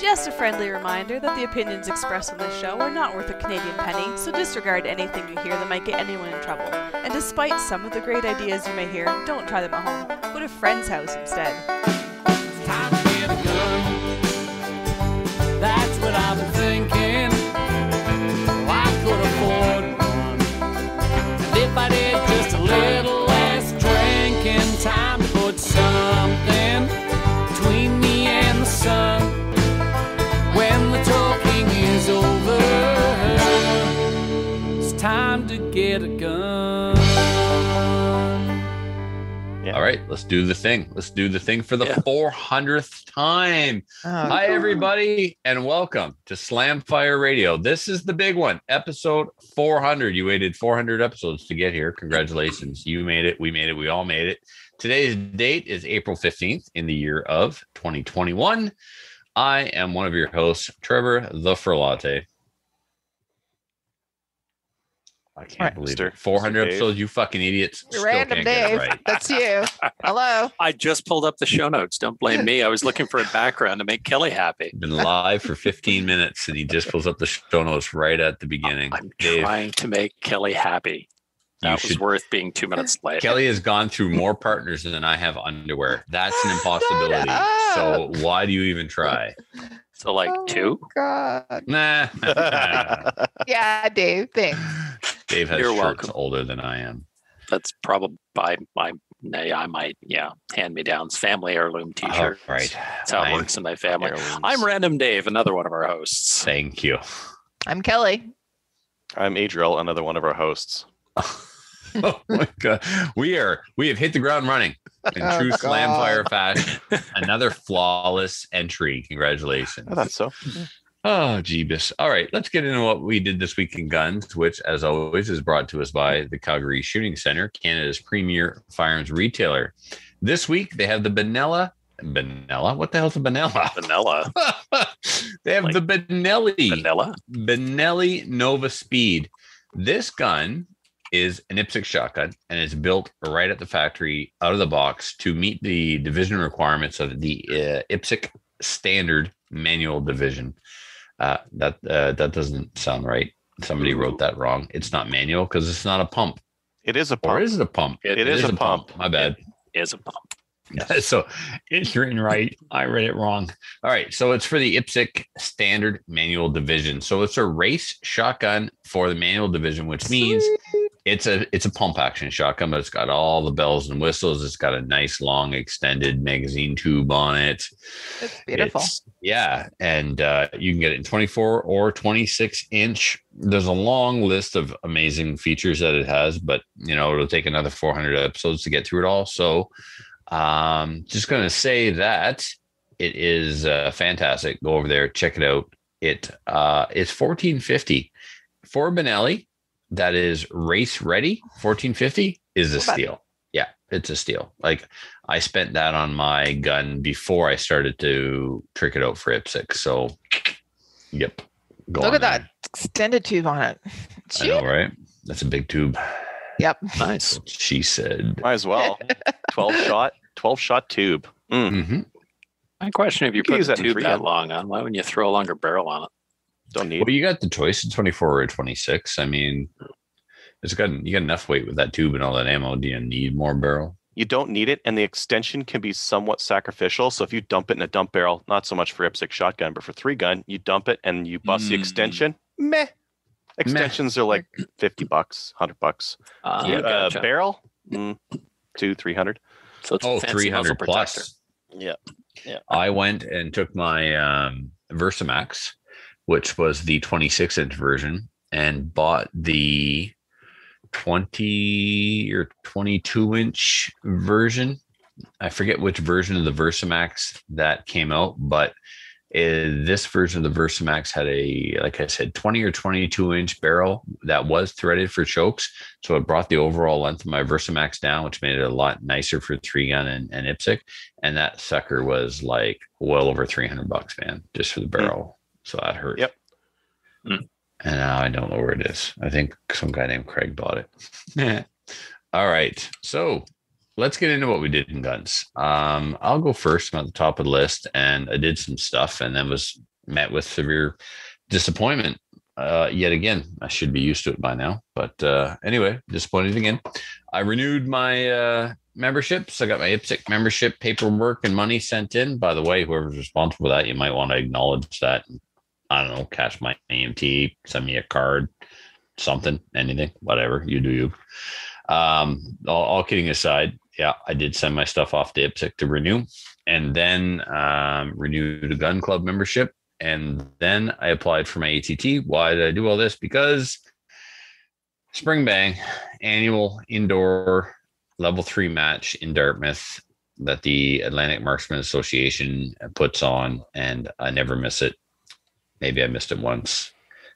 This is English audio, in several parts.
Just a friendly reminder that the opinions expressed on this show are not worth a Canadian penny, so disregard anything you hear that might get anyone in trouble. And despite some of the great ideas you may hear, don't try them at home. Go to a friend's house instead. Get a gun. Yeah. All right, let's do the thing. Let's do the thing for the Yeah. 400th time. Oh, Hi, everybody, and welcome to Slamfire Radio. This is the big one, episode 400. You waited 400 episodes to get here. Congratulations. You made it. We made it. We all made it. Today's date is April 15th in the year of 2021. I am one of your hosts, Trevor the Ferlate. I can't Right, believe Mr. it. 400 Mr. Dave. episodes, you fucking idiots. still Random can't get it Dave. right. That's you. Hello. I just pulled up the show notes. Don't blame me. I was looking for a background to make Kelly happy. been live for 15 minutes and he just pulls up the show notes right at the beginning. I'm Dave, trying to make Kelly happy. you That was should, worth being two minutes late. Kelly has gone through more partners than I have underwear. That's an impossibility. So why do you even try? So like Oh, two. God. Nah. Yeah, Dave. Thanks. Dave has You're shirts welcome. older than I am. That's probably by my nay, I might, yeah, hand me downs, family heirloom t-shirt. right. That's how it I'm- works in my family. Heirlooms. I'm Random Dave, another one of our hosts. Thank you. I'm Kelly. I'm Adriel, another one of our hosts. Oh my god. We are we have hit the ground running in Oh, true God. slam fire fashion. Another flawless entry. Congratulations. Oh, I thought so. Oh, Jeebus. All right, let's get into what we did this week in guns, which, as always, is brought to us by the Calgary Shooting Center, Canada's premier firearms retailer. This week, they have the Benella. Benella? What the hell's a Benella? Vanilla. they have Like the Benelli. Vanilla. Benelli Nova Speed. This gun is an IPSC shotgun and it's built right at the factory out of the box to meet the division requirements of the uh, IPSC standard manual division. Uh, that uh, that doesn't sound right. Somebody wrote that wrong. It's not manual because it's not a pump. It is a pump. Or is it a pump? It is a pump. My bad. It is a pump. so it's written right. I read it wrong. All right. So it's for the IPSC standard manual division. So it's a race shotgun for the manual division, which means it's a it's a pump action shotgun, but it's got all the bells and whistles. It's got a nice long extended magazine tube on it. It's beautiful. It's- yeah, and uh, you can get it in 24 or 26 inch. There's a long list of amazing features that it has, but you know it'll take another 400 episodes to get through it all. So, um, just gonna say that it is uh, fantastic. Go over there, check it out. It uh, it's 1450 for Benelli. That is race ready. 1450 is a Not bad. steal. Yeah, it's a steal. Like I spent that on my gun before I started to trick it out for IPSC. So, yep. Go Look on at that extended tube on it. I know, right? That's a big tube. Yep. Nice. She said. Might as well. 12 shot, 12 shot tube. Mm, Mhm. My question: If you could put use the that tube that long on, why wouldn't you throw a longer barrel on it? Don't need Well, you got the choice of 24 or 26. I mean, it's got you got enough weight with that tube and all that ammo. Do you need more barrel? You don't need it, and the extension can be somewhat sacrificial. So if you dump it in a dump barrel, not so much for IPSC shotgun, but for three gun, you dump it and you bust the Mm. extension. Meh. Extensions are like 50 bucks, 100 bucks. Uh, You- uh, barrel, mm, two, 300. so it's a Oh, fancy 300 muzzle plus. Yeah. I went and took my um, Versamax, which was the 26 inch version, and bought the 20 or 22 inch version. I forget which version of the Versamax that came out, but uh, this version of the Versamax had a, like I said, 20 or 22 inch barrel that was threaded for chokes. So it brought the overall length of my Versamax down, which made it a lot nicer for three gun and, and IPSC. And that sucker was like well over 300 bucks, man, just for the barrel. So that hurt. Yep. Hmm. And now I don't know where it is. I think some guy named Craig bought it. All right. So let's get into what we did in guns. Um, I'll go first. I'm at the top of the list, and I did some stuff, and then was met with severe disappointment. Uh, yet again, I should be used to it by now. But uh, anyway, disappointed again. I renewed my uh, memberships. I got my IPSC membership paperwork and money sent in. By the way, whoever's responsible for that, you might want to acknowledge that. I don't know, cash my AMT, send me a card, something, anything, whatever you do. You. Um, all, all kidding aside, yeah, I did send my stuff off to IPSC to renew, and then um, renewed a gun club membership, and then I applied for my ATT. Why did I do all this? Because Spring Bang annual indoor level three match in Dartmouth that the Atlantic Marksman Association puts on, and I never miss it. Maybe I missed it once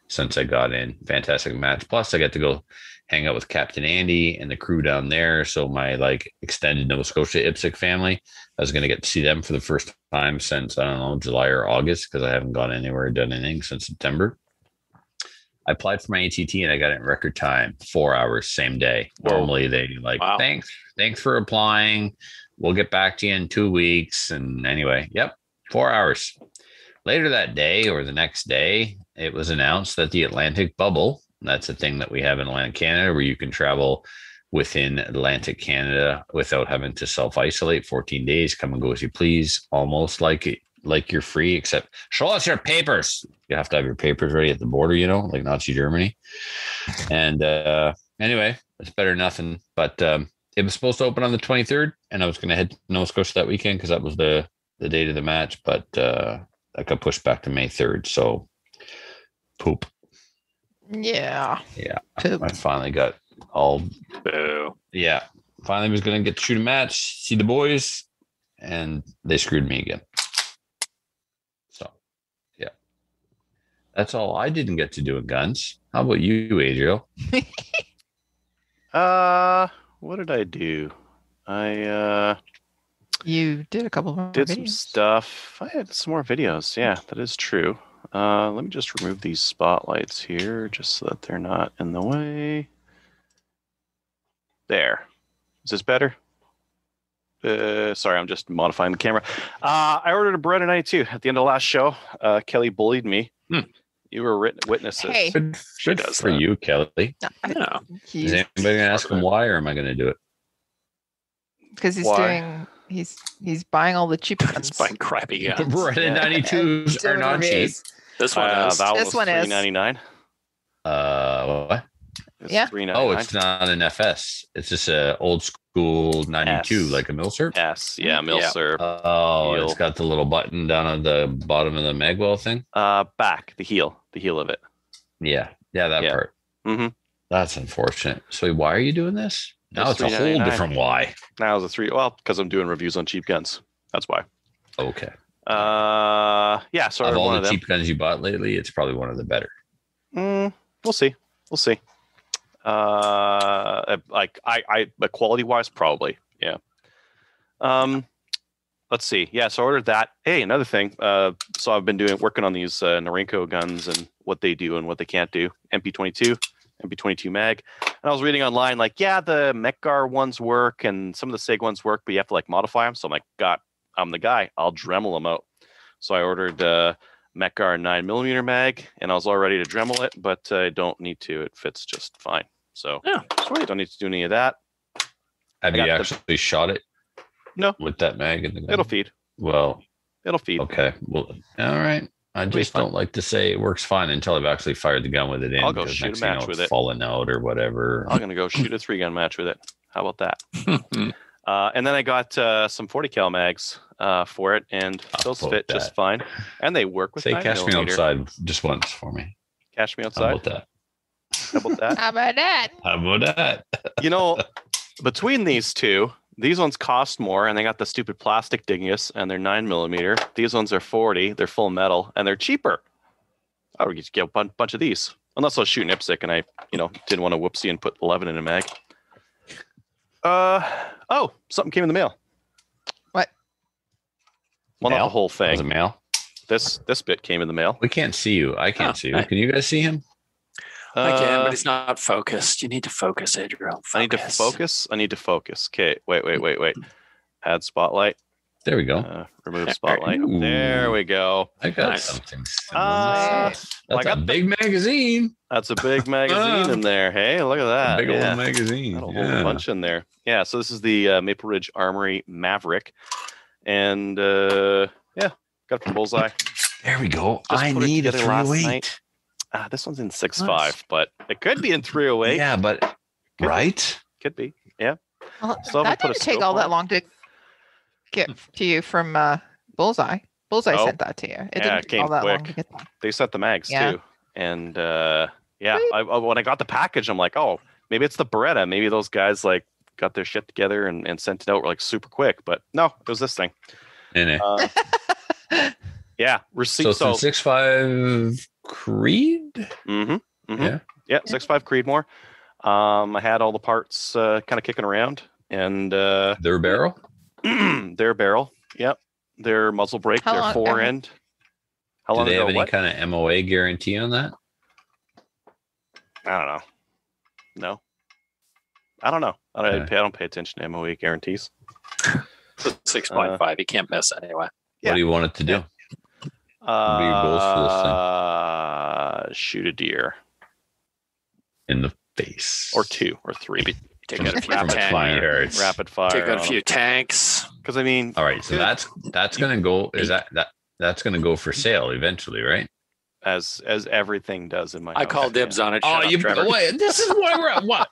since I got in. Fantastic match. Plus, I got to go hang out with Captain Andy and the crew down there. So my like extended Nova Scotia IPSC family, I was going to get to see them for the first time since I don't know July or August because I haven't gone anywhere done anything since September. I applied for my ATT and I got it in record time, four hours, same day. Whoa. Normally they like, Wow. thanks, thanks for applying. We'll get back to you in two weeks. And anyway, yep, four hours. Later that day or the next day, it was announced that the Atlantic bubble, that's a thing that we have in Atlantic Canada where you can travel within Atlantic Canada without having to self isolate 14 days, come and go as you please, almost like it, like you're free, except show us your papers. You have to have your papers ready at the border, you know, like Nazi Germany. And uh, anyway, it's better nothing. But um, it was supposed to open on the 23rd, and I was going to head to Nova Scotia that weekend because that was the the date of the match. But uh, that got pushed back to May 3rd. So poop. Yeah. Yeah. Poop. I finally got all Boo. yeah. Finally was gonna get to shoot a match, see the boys, and they screwed me again. So yeah. That's all I didn't get to do with guns. How about you, Adriel? Uh, what did I do? I uh You did a couple more did some stuff. I had some more videos. Yeah, that is true. Uh, let me just remove these spotlights here, just so that they're not in the way. There. Is this better? Uh, sorry, I'm just modifying the camera. Uh, I ordered a Beretta 92 at the end of the last show. Uh, Kelly bullied me. Hmm. You were writ- witnesses. Hey. Good, She good does for that. you, Kelly. Yeah. Is anybody gonna ask him why, or am I gonna do it? because he's Why? doing he's he's buying all the cheap It's ones. buying crappy guns. Beretta Yeah. 92s are not cheap. This one Uh, is. that This was one is. 399 Uh, what? It's Yeah. Oh, it's not an FS. It's just a old school 92, S. like a Milsurp. S. Yeah, Yeah. Milsurp. Oh, Heel. it's got the little button down at the bottom of the magwell thing. Uh, back the heel, the heel of it. Yeah, yeah, that Yeah. part. Mm-hmm. That's unfortunate. So why are you doing this? Now It's it's, a whole different why. Now it's a three. Well, because I'm doing reviews on cheap guns. That's why. Okay. Uh, yeah. So of all the of cheap guns you bought lately, it's probably one of the better. Mm, we'll see. We'll see. Uh, like I, I, but quality wise, probably. Yeah. Um, let's see. Yeah. So I ordered that. Hey, another thing. Uh, so I've been doing working on these uh, Norinco guns and what they do and what they can't do. MP22, MP22 mag. And I was reading online, like, yeah, the Mec-Gar ones work and some of the Sig ones work, but you have to like modify them. So I'm like, God, I'm the guy. I'll Dremel them out. So I ordered uh, Mec-Gar 9 millimeter mag, and I was all ready to Dremel it, but I don't need to. It fits just fine. So Yeah. sweet. Don't need to do any of that. Have you got the- actually shot it? No. With that mag in the gun? It'll feed. Well, It'll feed. okay. Well, all right. I just don't like to say it works fine until I've actually fired the gun with it in. I'll go 'cause shoot a next thing you match know, with it's it. Falling out or whatever. I'm gonna go shoot a three gun match with it. How about that? Uh, and then I got uh, some 40 cal mags uh, for it, and How those about fit just fine, and they work with Say, nine cash me outside just once for me. Cash me How outside. about that? How about that? How about that? How about that? you know, between these two, these ones cost more, and they got the stupid plastic dingus, and they're nine millimeter. These ones are 40. They're full metal, and they're cheaper. I would just get a bun- bunch of these, unless I was shooting IPSC and I, you know, didn't want to whoopsie and put 11 in a mag. Uh oh, something came in the mail. What? Well, not the whole Was thing. it mail? This this bit came in the mail. We can't see you. I can't Oh, see you. hey. Can you guys see him? I can, Uh, but he's not focused. You need to focus, Adriel. I need to focus. I need to focus. Okay, wait, wait, wait, wait. Add spotlight. There we go. Uh, remove spotlight. Ooh. There we go. I got nice. something. Uh, That's well, I a got the- big magazine. That's a big magazine in there. Hey, look at that. a big yeah. old magazine. Got a whole yeah. bunch in there. Yeah, so this is the uh, Maple Ridge Armory Maverick, and uh, yeah, got it from Bullseye. There we go. Just I put it need a together last 308. night. Ah, this one's in six five, but it could be in three oh eight. Yeah, but be. right? Could be. Yeah. Well, Still that put didn't take all on that long to get to you from uh, Bullseye. Bullseye Oh. sent that to you. It Yeah, didn't it take all that long to get that. They sent the mags Yeah. too, and uh, yeah, I, I, when I got the package, I'm like, oh, maybe it's the Beretta. Maybe those guys like got their shit together and, and sent it out like super quick. But no, it was this thing. And it, Uh, yeah, receipt. so it's So, six five Creed. mm-hmm, mm-hmm. Yeah. Yeah, six five Creedmoor. Um, I had all the parts uh, kind of kicking around, and uh, Their barrel. their barrel. Yep, their muzzle brake, How their long- fore uh, end. How long Do they ago? have any What? kind of MOA guarantee on that? I don't know. No, I don't know. I don't, Okay. pay, I don't pay attention to MOE guarantees. Six point five. You can't miss anyway. Yeah. What do you want it to do? Uh, are your goals for this thing? Uh, shoot a deer In the face. or two or three. Maybe take From out a few from tanks. Rapid fire. Take out a few tanks. Because I mean, All right, so that's that's gonna go. Is that that that's gonna go for sale eventually, right? as as everything does in my. I call dibs on it. Oh, Shut up, you Trevor. wait. This is why we're at what?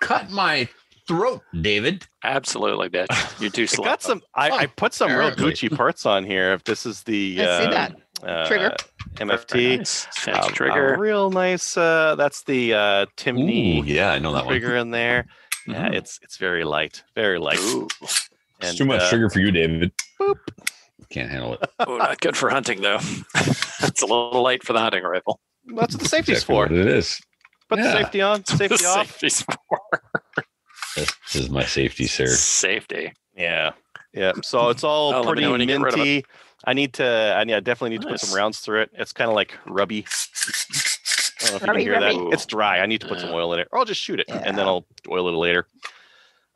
Cut my throat, David. Absolutely, bitch. You're too I slow. got some. I, I put some real. Gucci parts on here. If this is the I see uh, that. Uh, Trigger. MFT. Nice. Fancy Um, trigger. A real nice. Uh, that's the uh, Timney Ooh, yeah, I know that one. trigger in there. Yeah, Mhm. it's it's very light, very light. Ooh. And, too much uh, sugar for you, David. Boop. Can't handle it. Oh, not good for hunting though. it's a little late for the hunting rifle. That's what the safety's Exactly for. what it is. Put the safety on, safety The off. Safety's for This is my safety, sir. safety. Yeah, yeah. So it's all let pretty know when you get rid of it. minty. I need to. I, need, I definitely need to put some rounds through it. It's kind of like rubby. I don't know if Rubby, you can hear rubby. that. It's dry. I need to put some oil in it, or I'll just shoot it and then I'll oil it later.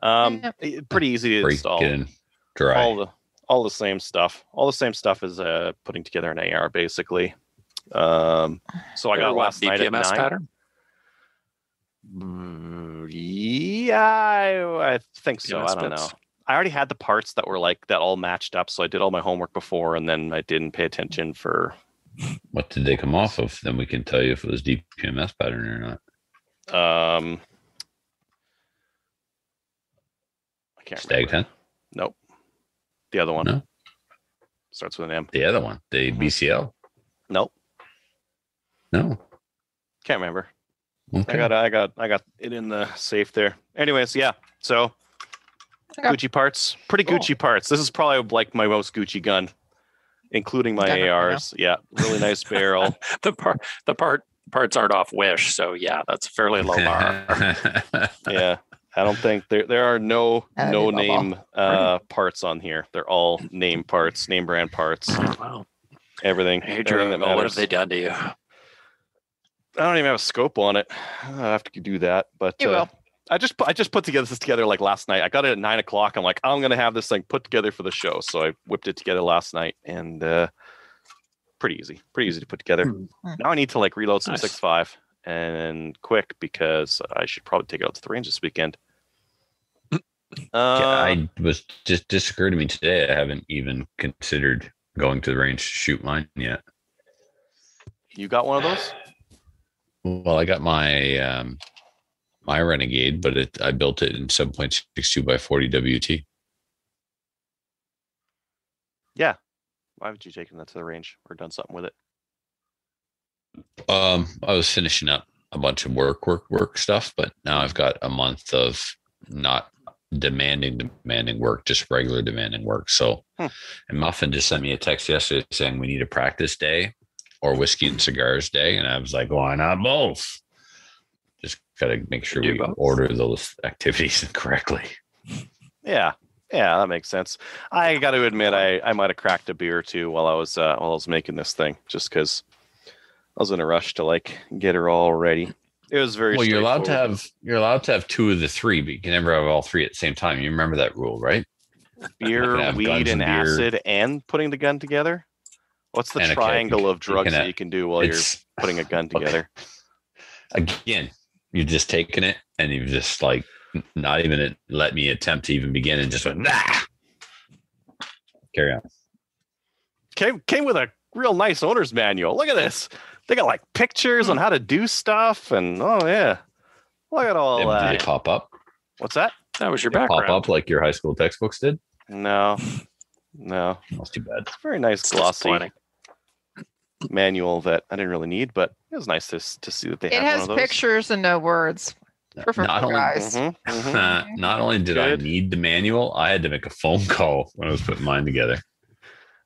Um, Yep. it- pretty easy to Break install. it dry. All the all the same stuff. All the same stuff as uh, putting together an AR, basically. Um, so I got Or it last night at DPMS nine. pattern. Mm, Yeah, I, I think so. DPMS I don't know. I already had the parts that were like that all matched up, so I did all my homework before, and then I didn't pay attention for. What did they come off of? Then we can tell you if it was DPMS pattern or not. Um, I can't. Stag. 10? Nope. The other one No. starts with an M. The other one, the Mhm. BCL. Nope, No. can't remember. Okay. I got I got I got it in the safe there. Anyways, yeah. So Okay. Gucci parts, pretty Cool. Gucci parts. This is probably like my most Gucci gun, including my Definitely, yeah. ARs. Yeah, really nice barrel. The part the part parts aren't off wish, so yeah, that's fairly low bar. yeah, I don't think there there are no That'd no name uh, parts on here. They're all name parts, name brand parts, wow. everything. Hey everything Drew, that what have they done to you? I don't even have a scope on it. I have to do that, but You uh, will. I just put, I just put together this together like last night. I got it at nine o'clock. I'm like, I'm gonna have this thing put together for the show. So I whipped it together last night, and uh, pretty easy, pretty easy to put together. Hmm. Now I need to like reload some Nice. six five and quick because I should probably take it out to the range this weekend. Uh, Yeah, I was just just occurred to me today. I haven't even considered going to the range to shoot mine yet. you got one of those? Well, I got my um my Renegade, but it I built it in 7.62 by 40 WT. Yeah. Why haven't you taken that to the range or done something with it? Um, I was finishing up a bunch of work, work, work stuff, but now I've got a month of not demanding, demanding work, just regular demanding work. So, Hmm. and Muffin just sent me a text yesterday saying we need a practice day or whiskey and cigars day, and I was like, why not both? Just got to make sure we both. order those activities correctly. Yeah, yeah, that makes sense. I got to admit, I I might have cracked a beer or two while I was uh, while I was making this thing, just because I was in a rush to like get her all ready. It was very well, you're allowed to have you're allowed to have two of the three, but you can never have all three at the same time. You remember that rule, right? beer, weed, and beer. acid, and putting the gun together. What's the And triangle of You drugs can that you can do while you're putting a gun together? again, you're just taking it and you've just like not even let me attempt to even begin and just went nah. Carry on. Came came with a real nice owner's manual. Look at this. They got like pictures on how to do stuff, and oh yeah, look at all Did that. they pop up? What's that? That was your They background. pop up like your high school textbooks did? No, no. That's too bad. It's Very nice It's glossy disappointing. Manual that I didn't really need, but it was nice to to see that they It had has one of those. pictures and no words. Perfect Not for only- guys. Mhm, mhm. Uh, not only did Good. I need the manual, I had to make a phone call when I was putting mine together.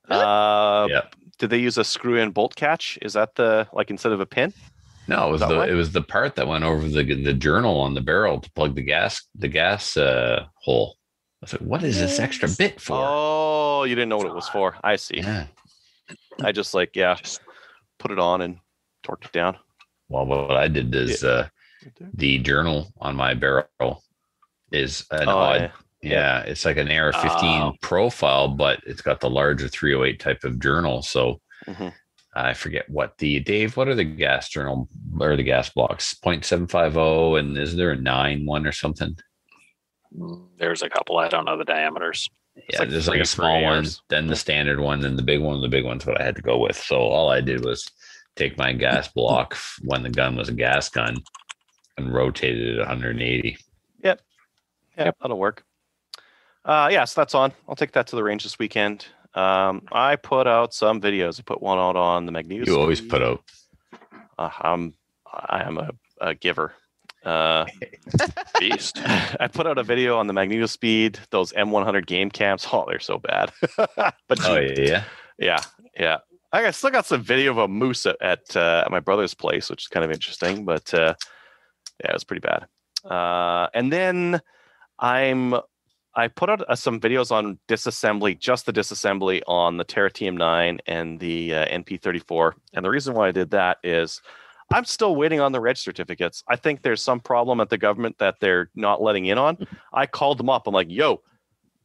Uh, Yep. Did they use a screw-in bolt catch? Is that the like instead of a pin? No, it was That the way? it was the part that went over the the journal on the barrel to plug the gas the gas uh, hole. I was like, what is this extra bit for? Oh, you didn't know what it was for. I see. Yeah. I just like yeah, Just- put it on and torqued it down. Well, what I did is uh, the journal on my barrel is an Oh, odd. yeah. Yeah, it's like an AR-15 Oh. profile, but it's got the larger 308 type of journal. So Mhm. I forget what the Dave. What are the gas journal or the gas blocks? 0.750, and is there a nine one or something? There's a couple. I don't know the diameters. Yeah, like there's like a for small one, then the standard one, then the big one. The big one's what I had to go with. So all I did was take my gas block when the gun was a gas gun and rotated it 180. Yep, yep, that'll work. Uh, yeah, so that's on. I'll take that to the range this weekend. Um, I put out some videos. I put one out on the Magneto. You always put out. Uh, I'm I am a, a giver. Uh, Beast. I put out a video on the Magneto Speed, those M100 game cams. Oh, they're so bad. but Oh cheap. yeah, yeah, yeah. I still got some video of a moose at at, uh, at my brother's place, which is kind of interesting. But uh, yeah, it was pretty bad. Uh, and then I'm I put out uh, some videos on disassembly, just the disassembly on the Tara TM9 and the uh, NP34. And the reason why I did that is I'm still waiting on the reg certificates. I think there's some problem at the government that they're not letting in on. I called them up. I'm like, yo,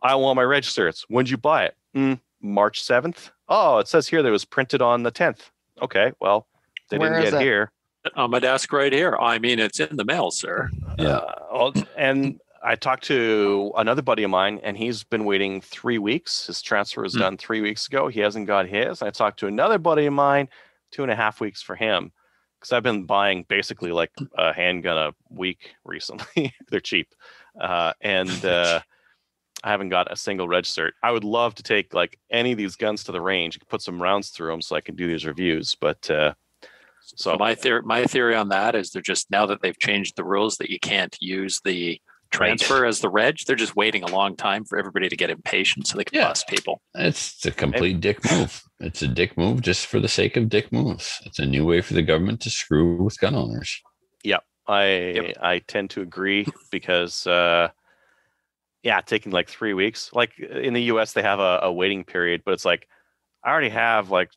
I want my reg certs. When'd you buy it? "Mm, March 7th. Oh, it says here that it was printed on the 10th. Okay, well, they Where didn't get it? here. on my desk right here. I mean, it's in the mail, sir. Yeah. Uh, and I talked to another buddy of mine, and he's been waiting three weeks. His transfer was Hmm. done three weeks ago. He hasn't got his. I talked to another buddy of mine, two and a half weeks for him, because I've been buying basically like a handgun a week recently. They're cheap, uh, and uh, I haven't got a single cert. I would love to take like any of these guns to the range, put some rounds through them, so I can do these reviews. But uh, So so my theory, my theory on that is they're just now that they've changed the rules that you can't use the transfer as the reg, they're just waiting a long time for everybody to get impatient so they can Yeah. bust people. it's a complete dick move. It's a dick move just for the sake of dick moves. It's a new way for the government to screw with gun owners. Yeah i I tend to agree because uh yeah, taking like three weeks. Like in the US they have a, a waiting period, but it's like I already have like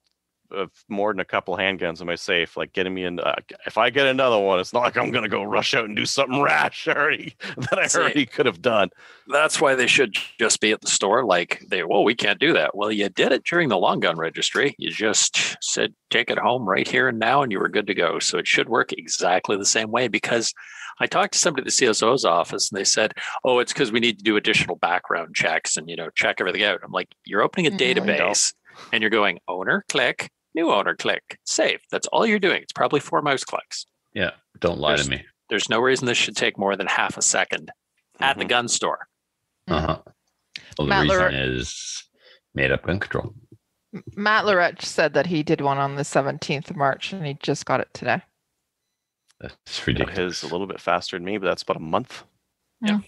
uh, more than a couple handguns in my safe. Like getting me in uh, if I get another one, it's not like I'm gonna go rush out and do something rash already that I See. already could have done. That's why they should just be at the store. Like they, well, we can't do that. Well, you did it during the long gun registry. You just said take it home right here and now, and you were good to go. So it should work exactly the same way. Because I talked to somebody at the CSO's office, and they said, "Oh, it's because we need to do additional background checks and you know check everything out." I'm like, "You're opening a Mhm. Database, and you're going owner click." New owner click save. That's all you're doing. It's probably four mouse clicks. Yeah. Don't lie There's- to me. There's no reason this should take more than half a second at the Mhm. gun store. Uh-huh. Well, the Matt reason Lure- is made up gun control. Matt Lorette said that he did one on the 17th of March and he just got it today. That's ridiculous. his a little bit faster than me, but that's about a month. Yeah.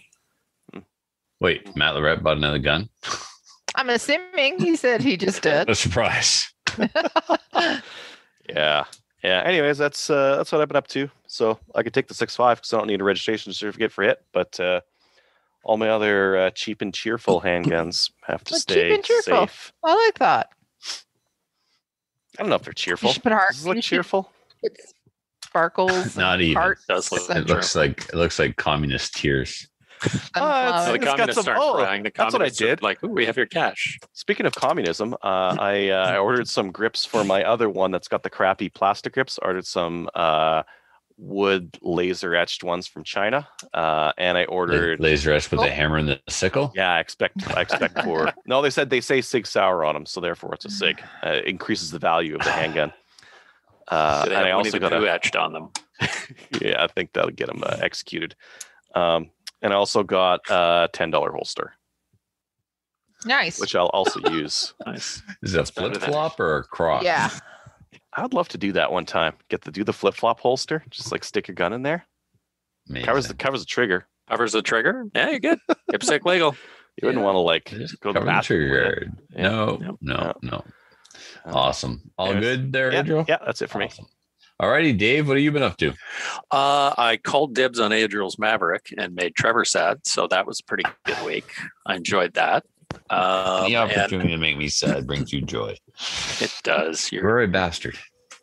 Wait, Matt Lorette bought another gun? I'm assuming he said he just did. A surprise. Yeah. Yeah. Anyways, that's uh, that's what I've been up to. So I could take the six five because I don't need a registration certificate for it. But uh, all my other uh, cheap and cheerful handguns have to Well, cheap stay and safe. I like that. I don't know if they're cheerful. put heart. Does this look you should cheerful? put sparkles. Not even. Hearts. Does look It looks like it looks like communist tears. Uh, So the it's got communists some- aren't oh, crying. The that's what I did. Like, ooh, we have your cash. Speaking of communism, uh, I uh, I ordered some grips for my other one that's got the crappy plastic grips. Ordered some uh, wood laser etched ones from China, uh, and I La- ordered. Laser etched with Oh. the hammer and the sickle. Yeah, I expect I expect for no. They said they say Sig Sauer on them, so therefore it's a Sig. Uh, it increases the value of the handgun. Uh, Do they and I also got a etched on them. yeah, I think that'll get them uh, executed. Um, and I also got a ten dollar holster, Nice. which I'll also use. Nice. Is that a better flip than- flop or a cross? yeah. I'd love to do that one time. Get to do the flip flop holster, just like stick a gun in there. Amazing. Covers the covers the trigger. Covers the trigger. Yeah, you're good. IPSC legal. You wouldn't want to like Just go to the cover the bathroom. trigger with it. guard. Yeah. No, Yep. no, no. Uh, Awesome. All anyways, good there, Yeah, Adriel? yeah, that's it for me. Awesome. Alrighty, Dave, what have you been up to? Uh, I called dibs on Adriel's Maverick and made Trevor sad. So that was a pretty good week. I enjoyed that. Um, the and opportunity to make me sad brings you joy. it does. You're, You're a bastard.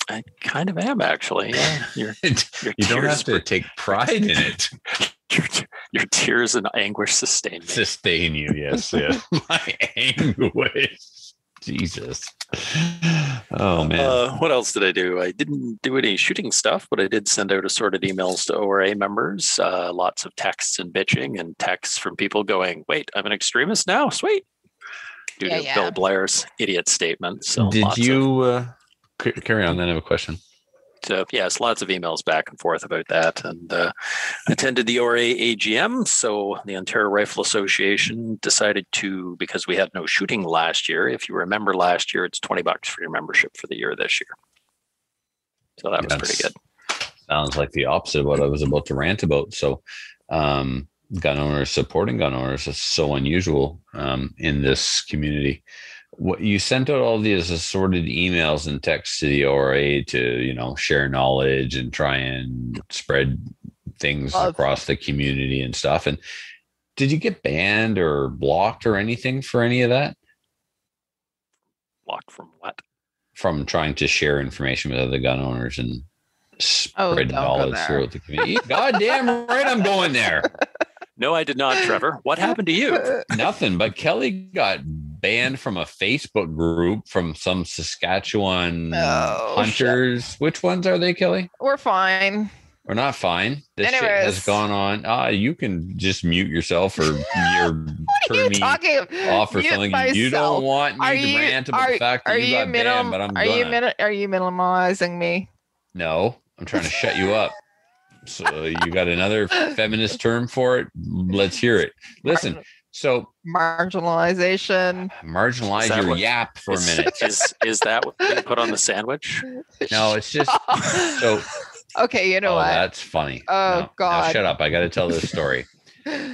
I kind of am actually. Yeah. Your, you don't have to take pride in it. your, your tears and anguish sustain me. Sustain you, yes, yes. My anguish. Jesus. Oh man. Uh, what else did I do? I didn't do any shooting stuff, but I did send out assorted emails to ORA members. Uh, lots of texts and bitching and texts from people going, "Wait, I'm an extremist now." Sweet. Due Yeah, to yeah. Bill Blair's idiot statement. So Did lots of- you uh, carry on? Then I have a question. So yes, lots of emails back and forth about that, and uh, attended the ORA AGM. So the Ontario Rifle Association decided to, because we had no shooting last year. If you remember last year, it's twenty bucks for your membership for the year this year. So that was pretty good. Sounds like the opposite of what I was about to rant about. So, um, gun owners supporting gun owners is so unusual um, in this community. What you sent out all these assorted emails and texts to the ORA to you know share knowledge and try and spread things Love. across the community and stuff. And did you get banned or blocked or anything for any of that? Blocked from what? from trying to share information with other gun owners and Oh, spread don't knowledge there. throughout the community. God damn right I'm going there. No, I did not, Trevor. What happened to you? Nothing, but Kelly got banned from a Facebook group from some Saskatchewan Oh, hunters. Which ones are they, Kelly? We're fine. We're not fine. This shit has gone on. Ah, you can just mute yourself or you're What are you me talking off or Mute something. You don't want me Are to you- rant about are- the fact that you you got minim- banned, but I'm are gonna. you min- are you minimizing me? No, I'm trying to shut you up. So you got another feminist term for it? Let's hear it. Listen, so Marginalization. marginalize Is your what- yap for a minute. Is is that what you put on the sandwich? No, it's just so. okay, you know oh, what? that's funny. Oh, No, no, God. shut up! I got to tell this story.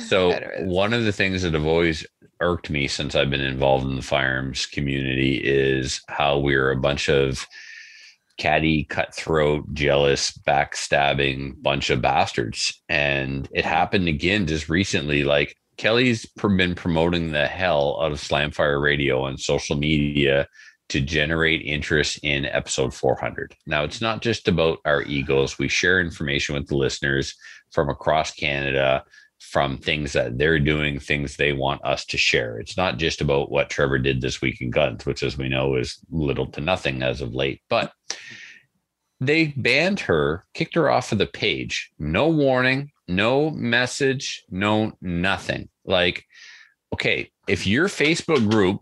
So Anyways. one of the things that have always irked me since I've been involved in the firearms community is how we're a bunch of catty, cutthroat, jealous, backstabbing bunch of bastards. And it mm-hmm. happened again just recently. Like Kelly's been promoting the hell out of Slamfire Radio on social media to generate interest in episode 400. Now, it's not just about our egos. We share information with the listeners from across Canada from things that they're doing, things they want us to share. It's not just about what Trevor did this week in guns, which, as we know, is little to nothing as of late. But they banned her, kicked her off of the page. No warning, no message, no nothing. Like, okay, if your Facebook group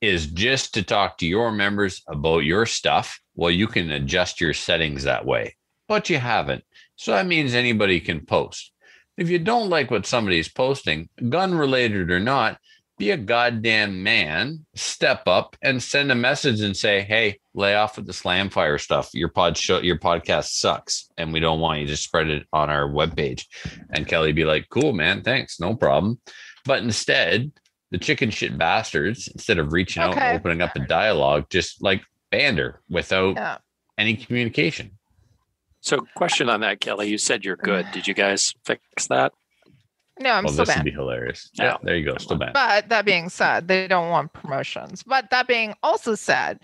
is just to talk to your members about your stuff, well, you can adjust your settings that way, but you haven't. So that means anybody can post. If you don't like what somebody's posting, gun related or not, be a goddamn man, step up and send a message and say, "Hey, lay off with the slam fire stuff. Your pod show, your podcast sucks, and we don't want you to spread it on our webpage." And Kelly be like, "Cool, man, thanks, no problem." But instead, the chicken shit bastards, instead of reaching out and opening up a dialogue, just like banned her without Yeah. any communication. So, question on that, Kelly. You said you're good. Did you guys fix that? No, I'm well, still this would be hilarious. No. Yeah, there you go, still banned. But that being said, they don't want promotions. But that being also said,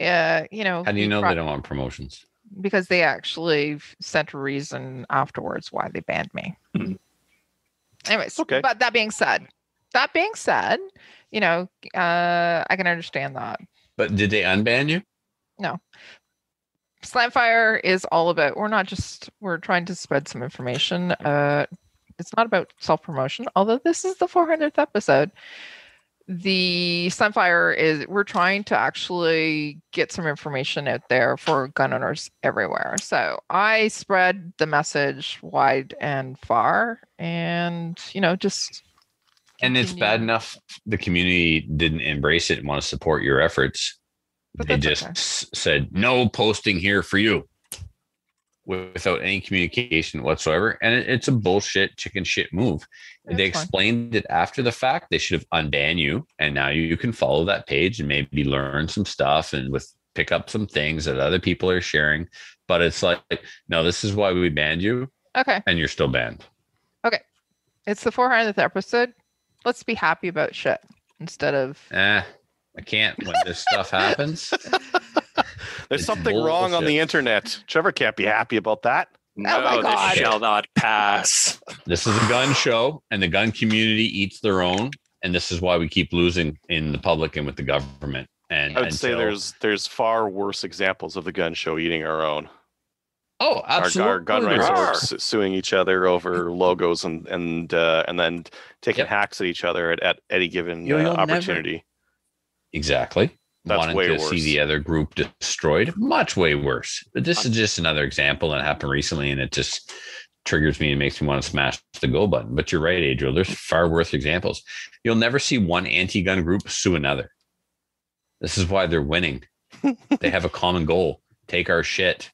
uh, you know, How do you know brought- they don't want promotions? because they actually sent a reason afterwards why they banned me. Hmm. Anyways, Okay. but that being said, that being said, you know, uh, I can understand that. But did they unban you? No. Slamfire is all about we're not just we're trying to spread some information. Uh it's not about self-promotion, although this is the 400th episode. The Sunfire is we're trying to actually get some information out there for gun owners everywhere. So I spread the message wide and far and you know just And it's bad enough the community didn't embrace it and want to support your efforts. But they just okay. s- said no posting here for you without any communication whatsoever. And it, it's a bullshit chicken shit move. They It's fine. explained it after the fact. They should have unbanned you, and now you can follow that page and maybe learn some stuff and with pick up some things that other people are sharing. But it's like, no, this is why we banned you, Okay. and you're still banned. Okay. It's the 400th episode. Let's be happy about shit instead of Eh, I can't when this stuff happens. There's It's something wrong on the internet. Trevor can't be happy about that. No, my God. this shall not pass. This is a gun show, and the gun community eats their own, and this is why we keep losing in the public and with the government. And I would say there's there's far worse examples of the gun show eating our own. oh, Our, absolutely, our gun rights are. are su- suing each other over logos and and uh, and then taking Yep. hacks at each other at, at any given uh, you'll never- opportunity. Exactly. That's Wanting way to worse. see the other group destroyed. Much way worse. But this is just another example that happened recently, and it just triggers me and makes me want to smash the go button. But you're right, Adriel. There's far worse examples. You'll never see one anti-gun group sue another. This is why they're winning. they have a common goal: take our shit.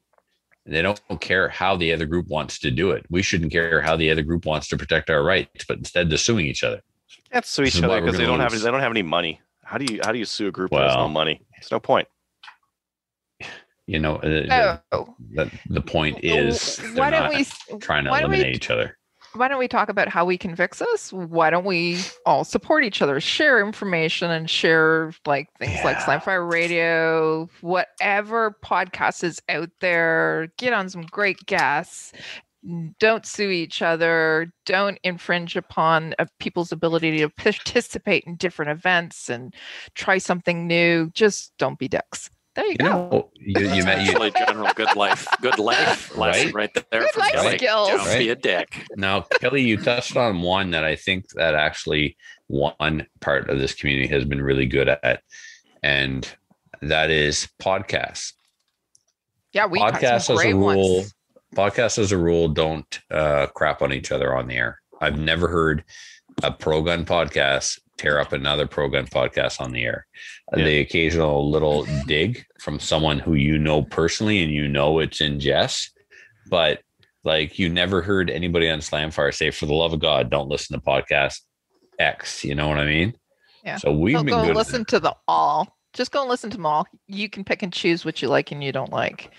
They don't care how the other group wants to do it. We shouldn't care how the other group wants to protect our rights, but instead they're suing each other. Can't sue This each other because they don't have they don't have any money. How do you how do you sue a group that has no money? It's no point. You know, uh, Oh, the, the point is why they're don't we trying to why don't we- eliminate each other. why don't we talk about how we can fix this? Why don't we all support each other, share information, and share like things like Yeah. Slamfire Radio, whatever podcast is out there. Get on some great guests. Don't sue each other. Don't infringe upon uh, people's ability to participate in different events and try something new. Just don't be dicks. There you, You go. know, you, you met you general good life, good life lesson Right? right, there. Good from life Kelly. skills. Don't be a dick. now, Kelly. You touched on one that I think that actually one part of this community has been really good at, and that is podcasts. Yeah, we got Podcasts as a rule. ones. Podcasts as a rule don't uh, crap on each other on the air. I've never heard a pro gun podcast tear up another pro gun podcast on the air. Yeah. The occasional little dig from someone who you know personally and you know it's in jest, but like you never heard anybody on Slamfire say, "For the love of God, don't listen to podcast X." You know what I mean? Yeah. So we've Go, been go good. listen to the all. Just go and listen to them all. You can pick and choose what you like and you don't like.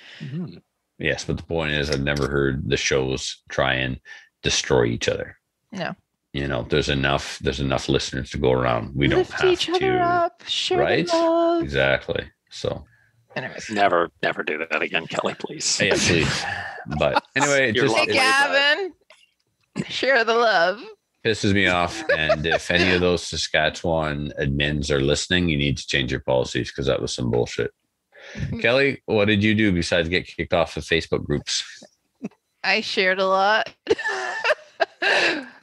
Yes, but the point is, I've never heard the shows try and destroy each other. No. You know, there's enough. There's enough listeners to go around. We don't have each other to. up. Share the right? love. Exactly. So, Anyways. Never, never do that again, Kelly. Please. yeah, please. But anyway, it just Hey, lovely. it Gavin. Share the love. pisses me off. And if any of those Saskatchewan admins are listening, you need to change your policies because that was some bullshit. Kelly, what did you do besides get kicked off of Facebook groups? I shared a lot.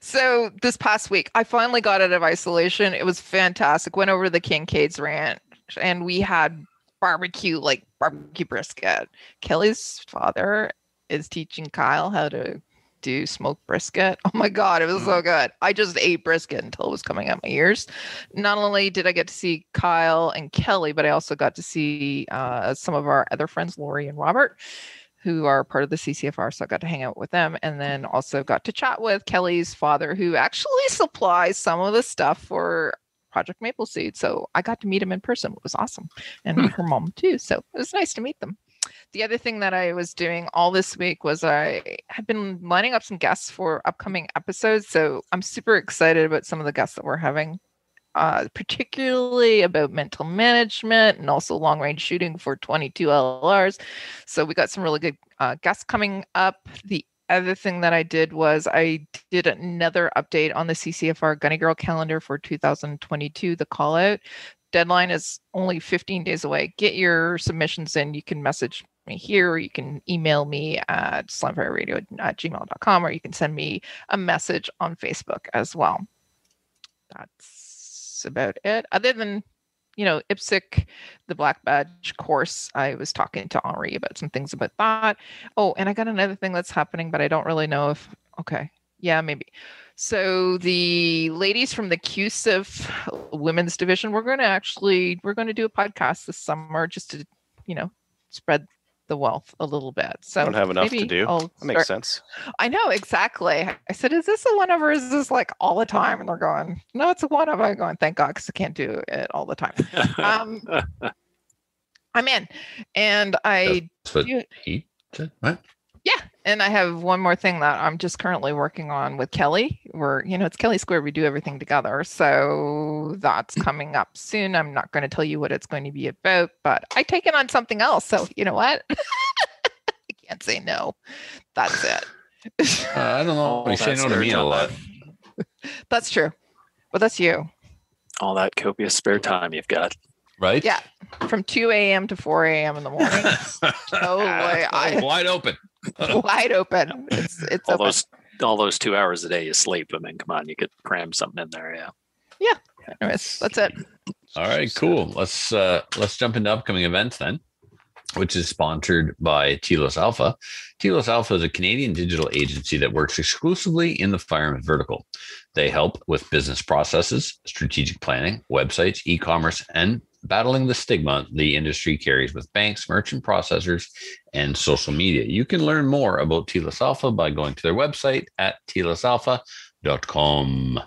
so this past week, I finally got out of isolation. It was fantastic. Went over to the Kincaid's Ranch and we had barbecue, like barbecue brisket. Kelly's father is teaching Kyle how to do smoked brisket. Oh my god, it was so good. I just ate brisket until it was coming out my ears. Not only did I get to see Kyle and Kelly, but I also got to see uh, some of our other friends, Lori and Robert who are part of the CCFR. So I got to hang out with them and then also got to chat with Kelly's father, who actually supplies some of the stuff for Project Maple Seed. So I got to meet him in person. It was awesome. And her mom too. So it was nice to meet them. The other thing that I was doing all this week was I had been lining up some guests for upcoming episodes. So I'm super excited about some of the guests that we're having uh, particularly about mental management and also long range shooting for 22 LRs. So we got some really good uh, guests coming up. The other thing that I did was I did another update on the CCFR Gunny Girl calendar for 2022. The call out deadline is only 15 days away. Get your submissions in. You can message me here, or you can email me at slamfireradio at gmail.com, or you can send me a message on Facebook as well. That's about it. Other than you know, IPSC, the Black Badge course, I was talking to Henri about some things about that. Oh, and I got another thing that's happening, but I don't really know if, okay, yeah, maybe. So the ladies from the CUSIF women's division, we're going to actually, we're going to do a podcast this summer just to, you know, spread the wealth a little bit. So I don't have enough to do. I'll That makes start- sense. I know exactly. I said, "Is this a one of, or is this like all the time?" And they're going, "No, it's a one of." I'm going, "Thank God, because I can't do it all the time." Um, I'm in, and I That's what do, he said. What? And I have one more thing that I'm just currently working on with Kelly. We're, you know, it's Kelly Square. We do everything together, so that's coming up soon. I'm not going to tell you what it's going to be about, but I take it on something else. So you know what? I can't say no. That's it. Uh, I don't know. Oh, you say that's no to their me a lot. that's true. Well, that's you. All that copious spare time you've got. Right? Yeah. From 2 a.m. to 4 a.m. in the morning. Totally. I, Wide open. wide open. It's it's All open. those all those two hours a day you sleep. I mean, come on, you could cram something in there. Yeah. Anyways, that's it. All right, cool. Let's uh let's jump into upcoming events then, which is sponsored by Telos Alpha. Telos Alpha is a Canadian digital agency that works exclusively in the firearms vertical. They help with business processes, strategic planning, websites, e-commerce, and battling the stigma the industry carries with banks, merchant processors, and social media. You can learn more about Telos Alpha by going to their website at telosalpha.com.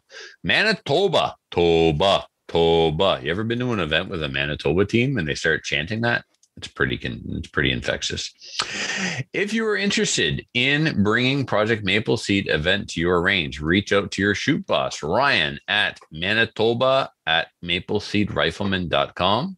Manitoba, Toba, Toba. You ever been to an event with a Manitoba team and they start chanting that? It's pretty it's pretty infectious. If you are interested in bringing Project Maple Seed event to your range, reach out to your shoot boss, Ryan at Manitoba at mapleseedrifleman.com.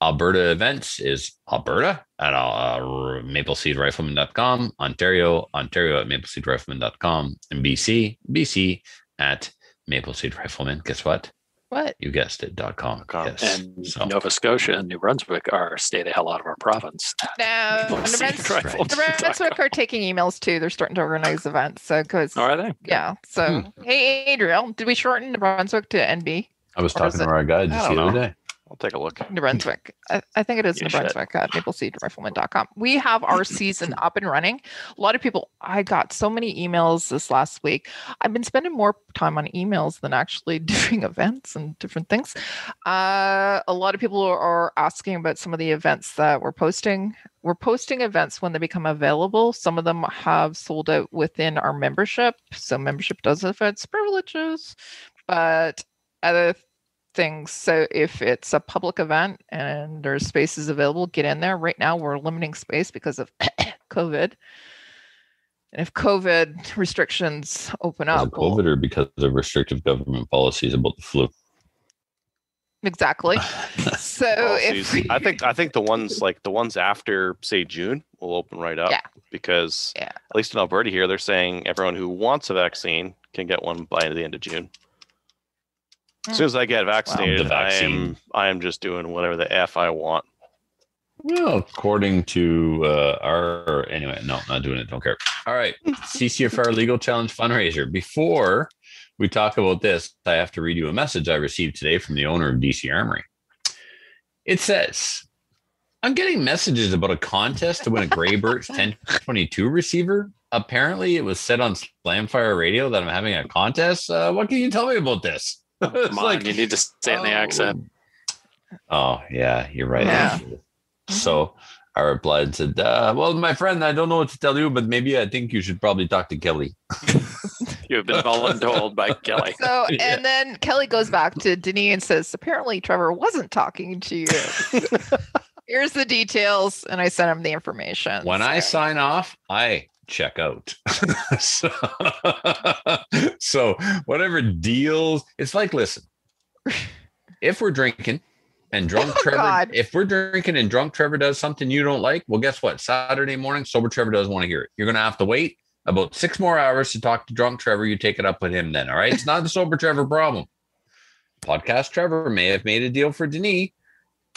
Alberta events is Alberta at uh, mapleseedrifleman.com, Ontario, Ontario at mapleseedrifleman.com, and BC, BC at Maple Seed Rifleman. Guess what? What? You guessed it. Dot com. .com. Yes. And So- Nova Scotia and New Brunswick are stay the hell out of our province. No, People the see Reds, rifles. the Brunswick are taking emails too. They're starting to organize events. So, because, Oh, are they? yeah. So, hmm. hey, Adriel, did we shorten New Brunswick to NB? I was Or talking to it- our guy I just don't the oh. other day. I'll take a look. New Brunswick. I, I think it is You New should. Brunswick at mapleseedrifleman.com. We have our season up and running. A lot of people, I got so many emails this last week. I've been spending more time on emails than actually doing events and different things. Uh, a lot of people are, are asking about some of the events that we're posting. We're posting events when they become available. Some of them have sold out within our membership. So membership does have its privileges, but other things. So if it's a public event and there's spaces available, get in there. Right now, we're limiting space because of COVID. And if COVID restrictions open Because up, of we'll- COVID or because of restrictive government policies about the flu? exactly. So Policies. if I think I think the ones like the ones after say June will open right up. Yeah. Because Yeah. at least in Alberta here, they're saying everyone who wants a vaccine can get one by the end of June. As soon as I get vaccinated, I am vaccine. I am just doing whatever the f I want. Well, according to uh, our anyway, no, not doing it. Don't care. All right, CCFR Legal Challenge fundraiser. Before we talk about this, I have to read you a message I received today from the owner of DC Armory. It says, "I'm getting messages about a contest to win a Grey Birch 1022 receiver. Apparently, it was said on Slamfire Radio that I'm having a contest. Uh, what can you tell me about this?" It's Come on, you need to say it in the accent. Oh yeah, you're right. Yeah. So I replied and said, uh, "Well, my friend, I don't know what to tell you, but maybe I think you should probably talk to Kelly." You have been voluntold by Kelly. so, Yeah. and then Kelly goes back to Denise and says, apparently Trevor wasn't talking to you. Here's the details. And I sent him the information. When I sign off, I check out. so, so whatever deals, it's like, listen, if we're drinking and drunk Oh, Trevor, God. if we're drinking and drunk Trevor does something you don't like, well, guess what? Saturday morning, sober Trevor doesn't want to hear it. You're gonna have to wait. about six more hours to talk to drunk Trevor, you take it up with him then. All right. It's not the sober Trevor problem. Podcast Trevor may have made a deal for Denis.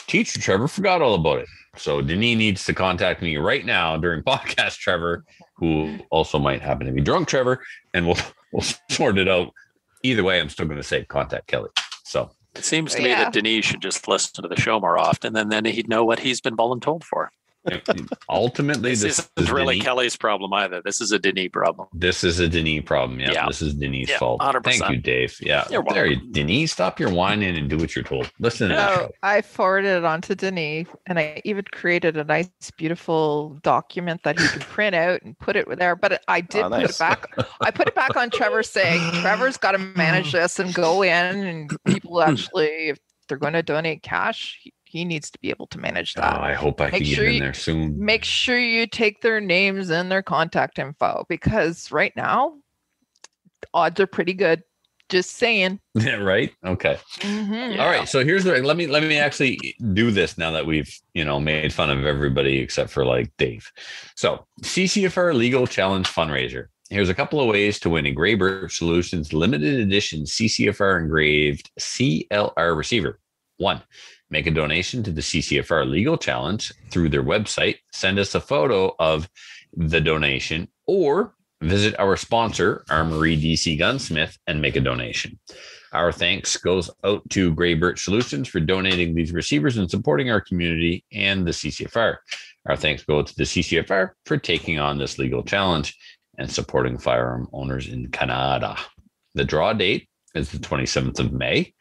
Teacher Trevor forgot all about it. So Denis needs to contact me right now during podcast Trevor, who also might happen to be drunk Trevor, and we'll we'll sort it out. Either way, I'm still going to say contact Kelly. So It seems to me that Denise should just listen to the show more often, and then he'd know what he's been voluntold for. Ultimately, This, this, isn't is really Denis, Kelly's problem either. This is a Denis problem. this is a Denis problem. Yeah, Yeah. this is Denis' Yeah, fault. 100%. Thank you, Dave. Yeah, You're there, you- welcome. Denis, stop your whining and do what you're told. Listen to the I forwarded it on to Denis, and I even created a nice, beautiful document that he can print out and put it there. But I did Oh, put it back. I put it back on Trevor, saying Trevor's got to manage this and go in, and people actually, if they're going to donate cash, he, needs to be able to manage Oh, that. I hope I Make can get sure in you- there soon. Make sure you take their names and their contact info because right now, odds are pretty good. Just saying. Yeah, right. Okay. Mhm. Yeah. All right. So here's the let me let me actually do this now that we've you know made fun of everybody except for like Dave. So CCFR Legal Challenge Fundraiser. Here's a couple of ways to win a Grey Birch Solutions limited edition CCFR engraved CLR receiver. One, make a donation to the CCFR Legal Challenge through their website. Send us a photo of the donation or visit our sponsor, Armory DC Gunsmith, and make a donation. Our thanks goes out to Grey Birch Solutions for donating these receivers and supporting our community and the CCFR. Our thanks go to the CCFR for taking on this legal challenge and supporting firearm owners in Canada. The draw date is the 27th of May.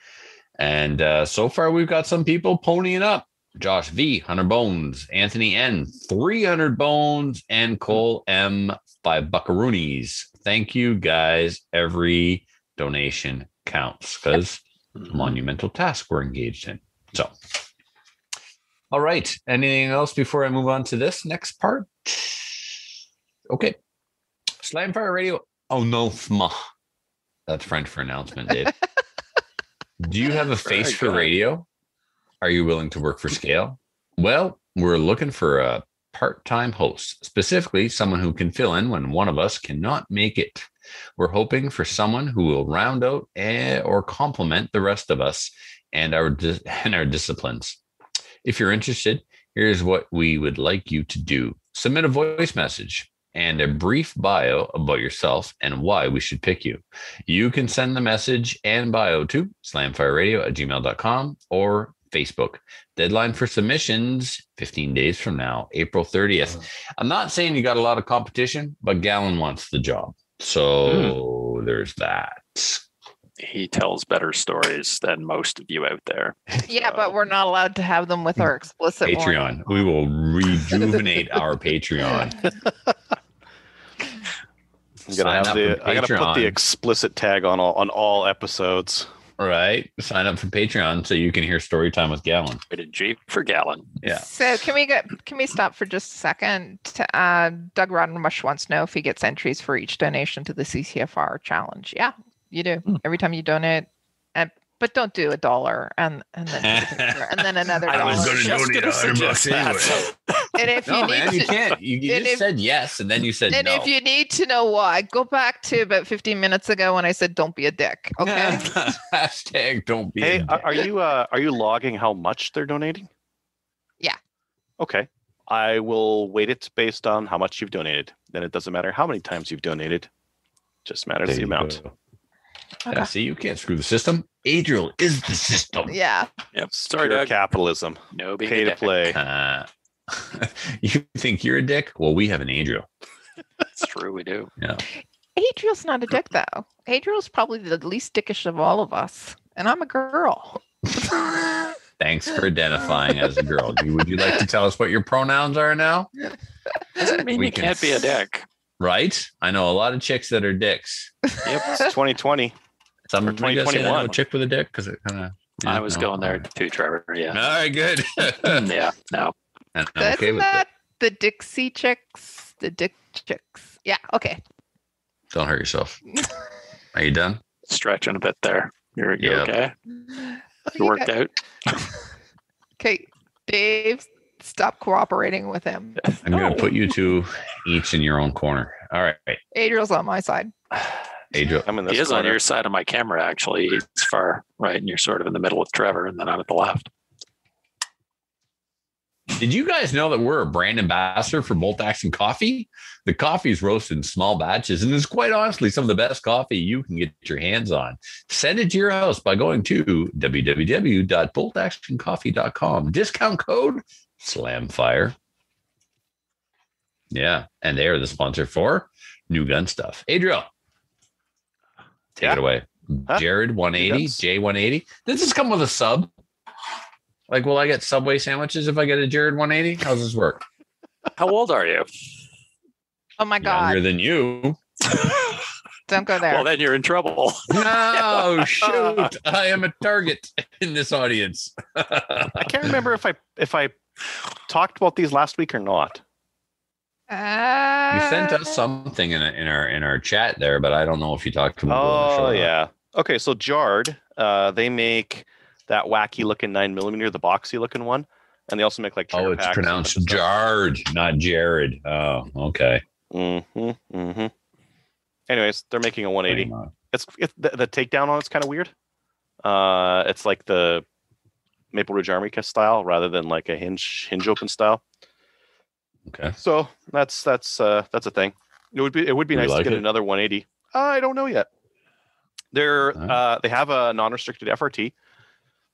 And uh, so far, we've got some people ponying up. Josh V, 100 bones. Anthony N, 300 bones. And Cole M, five buckaroonies. Thank you, guys. Every donation counts because Mhm. monumental task we're engaged in. So, all right. Anything else before I move on to this next part? Okay. Slam Fire Radio. Oh no, FMA. That's French for announcement, Dave. Do you have a face for radio? Are you willing to work for scale? Well, we're looking for a part-time host, specifically someone who can fill in when one of us cannot make it. We're hoping for someone who will round out eh, or complement the rest of us and our and our disciplines. If you're interested, here's what we would like you to do: submit a voice message and a brief bio about yourself and why we should pick you. You can send the message and bio to slamfireradio at gmail.com or Facebook. Deadline for submissions 15 days from now, April 30th. I'm not saying you got a lot of competition, but Gallon wants the job. So hmm. there's that. He tells better stories than most of you out there. Yeah, but we're not allowed to have them with our hmm. explicit warning. Patreon. We will rejuvenate our Patreon. I'm gonna have up the for I gotta put the explicit tag on all on all episodes. Right. Sign up for Patreon so you can hear story time with Gallon. Rated G for Gallon. Yeah. So can we get can we stop for just a second? To, uh, Doug Roddenbush wants to know if he gets entries for each donation to the CCFR challenge. Yeah, you do. Hmm. Every time you donate, and but don't do a dollar and and then take a picture, and then another I dollar. was gonna donate gonna 100 bucks suggest that. and if No, you need man, you can't. You, you just if- said yes, and then you said and no. if you need to know why, go back to about 15 minutes ago when I said don't be a dick. Okay. Hashtag don't be. a Hey, dick. are, are you uh, are you logging how much they're donating? Yeah. Okay. I will weight it based on how much you've donated. Then it doesn't matter how many times you've donated. Just matters There the amount. go. Okay. Yeah, see, you can't screw the system. Adriel is the system. yeah. Yep. Sorry, Pure Doug. capitalism. No being Pay to dick. play. Uh, you think you're a dick? Well, we have an Adriel. That's true, we do. Adriel's not a dick though. Adriel's probably the least dickish of all of us, and I'm a girl. Thanks for identifying as a girl. Would you like to tell us what your pronouns are now? Doesn't mean We you can- can't be a dick. Right? I know a lot of chicks that are dicks. Yep. It's 2020. Some Or of you guys say I know a 2021. chick with a dick because it kind of. I was going there too, Trevor. Yeah. All right, good. Mm, yeah. No. And I'm okay Isn't with that it. the Dixie chicks? The Dick chicks. Yeah. Okay. Don't hurt yourself. Are you done? Stretching a bit there. You're, you Yep. okay? You You worked out? Okay, Dave, stop cooperating with him. I'm going to put you two each in your own corner. All right. Adriel's on my side. Adriel. I'm in this He is on your side of my camera, actually. He's far right, and you're sort of in the middle with Trevor, and then I'm at the left. Did you guys know that we're a brand ambassador for Bolt Action Coffee? The coffee is roasted in small batches and is quite honestly some of the best coffee you can get your hands on. Send it to your house by going to www.boltactioncoffee.com. Discount code SLAMFIRE. Yeah, and they are the sponsor for new gun stuff. Adriel, take Yeah. it away. Huh? Jared 180, J180. Does this come with a sub? Like, will I get Subway sandwiches if I get a Jared 180? How's this work? How old are you? Oh my god! Younger than you. Don't go there. Well, then you're in trouble. No, shoot. I am a target in this audience. I can't remember if I if I talked about these last week or not. Uh, You sent us something in, in our in our chat there, but I don't know if you talked about it on the Oh yeah. Okay, so Jard, uh, they make that wacky looking nine millimeter, the boxy looking one, and they also make like. Oh, it's pronounced Jard, not Jared. Oh, okay. Mm-hmm. Mm-hmm. Anyways, they're making a 180. It's it, the, the takedown on it's kind of weird. Uh, it's like the Maple Ridge Armica style rather than like a hinge hinge open style. Okay. So that's that's uh that's a thing. It would be it would be nice like to get it? another 180. I don't know yet. They're Alright. uh they have a non-restricted FRT,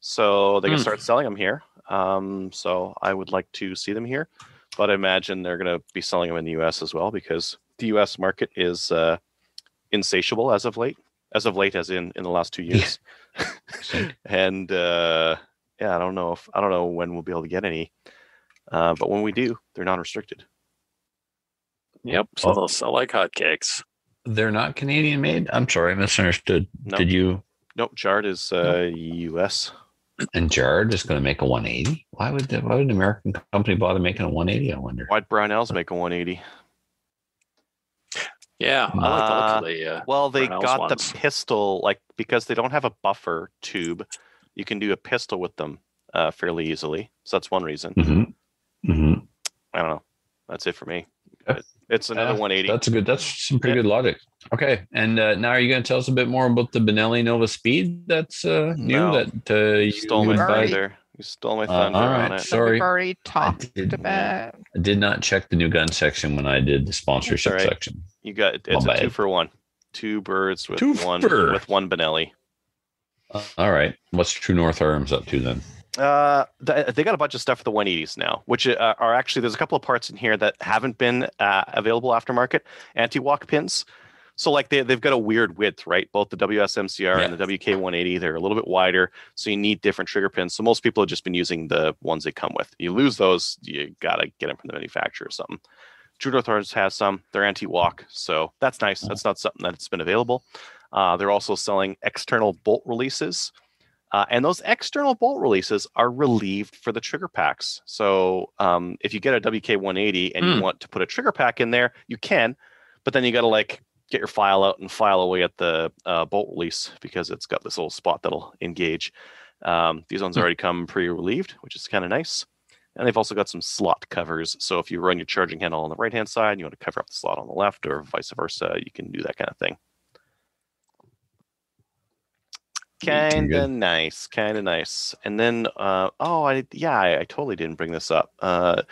so they can Hmm. start selling them here. Um, so I would like to see them here, but I imagine they're going to be selling them in the U.S. as well because the U.S. market is uh, insatiable as of late. As of late, as in in the last two years, and uh, yeah, I don't know if I don't know when we'll be able to get any, uh, but when we do, they're non-restricted. Yep. So Oh. they'll sell like hotcakes. They're not Canadian made. I'm sorry, I misunderstood. No. Did you? Nope, Jard is uh, U.S. And Jared is going to make a 180. Why would the, why would an American company bother making a 180? I wonder. White Brownells make a 180. Yeah, I like Uh, the. Uh, Well, they Brownells got ones. the pistol like because they don't have a buffer tube. You can do a pistol with them uh, fairly easily. So that's one reason. Mm-hmm. Mm-hmm. I don't know. That's it for me. Okay. It's another Yeah, 180. That's a good. That's some pretty Yeah. good logic. Okay, and uh, now are you going to tell us a bit more about the Benelli Nova Speed? That's uh, new. No. That uh, You stole my would Alright. buy? thunder. You stole my Uh, thunder all on it. Sorry. We've already talked did- about. I did not check the new gun section when I did the sponsorship alright. section. You got it's My a two bad. for one. Two birds with Two one for. with one Benelli. All right, what's True North Arms up to then? Uh, they got a bunch of stuff for the 180s now, which uh, are actually there's a couple of parts in here that haven't been uh, available aftermarket anti-walk pins. So like they they've got a weird width, right? Both the WSMCR and the WK 180, they're a little bit wider, so you need different trigger pins. So most people have just been using the ones they come with. You lose those, you gotta get them from the manufacturer or something. True North Arms has some. They're anti-walk, so that's nice. That's not something that's been available. Uh, they're also selling external bolt releases. Uh, and those external bolt releases are relieved for the trigger packs. So um, if you get a WK180 and you Hmm. want to put a trigger pack in there, you can, but then you got to like get your file out and file away at the uh, bolt release because it's got this little spot that'll engage. Um, these ones Hmm. already come pre-relieved, which is kind of nice. And they've also got some slot covers. So if you run your charging handle on the right hand side, and you want to cover up the slot on the left, or vice versa, you can do that kind of thing. Kind of nice, kind of nice. And then, uh, oh, I yeah, I, I totally didn't bring this up. Uh,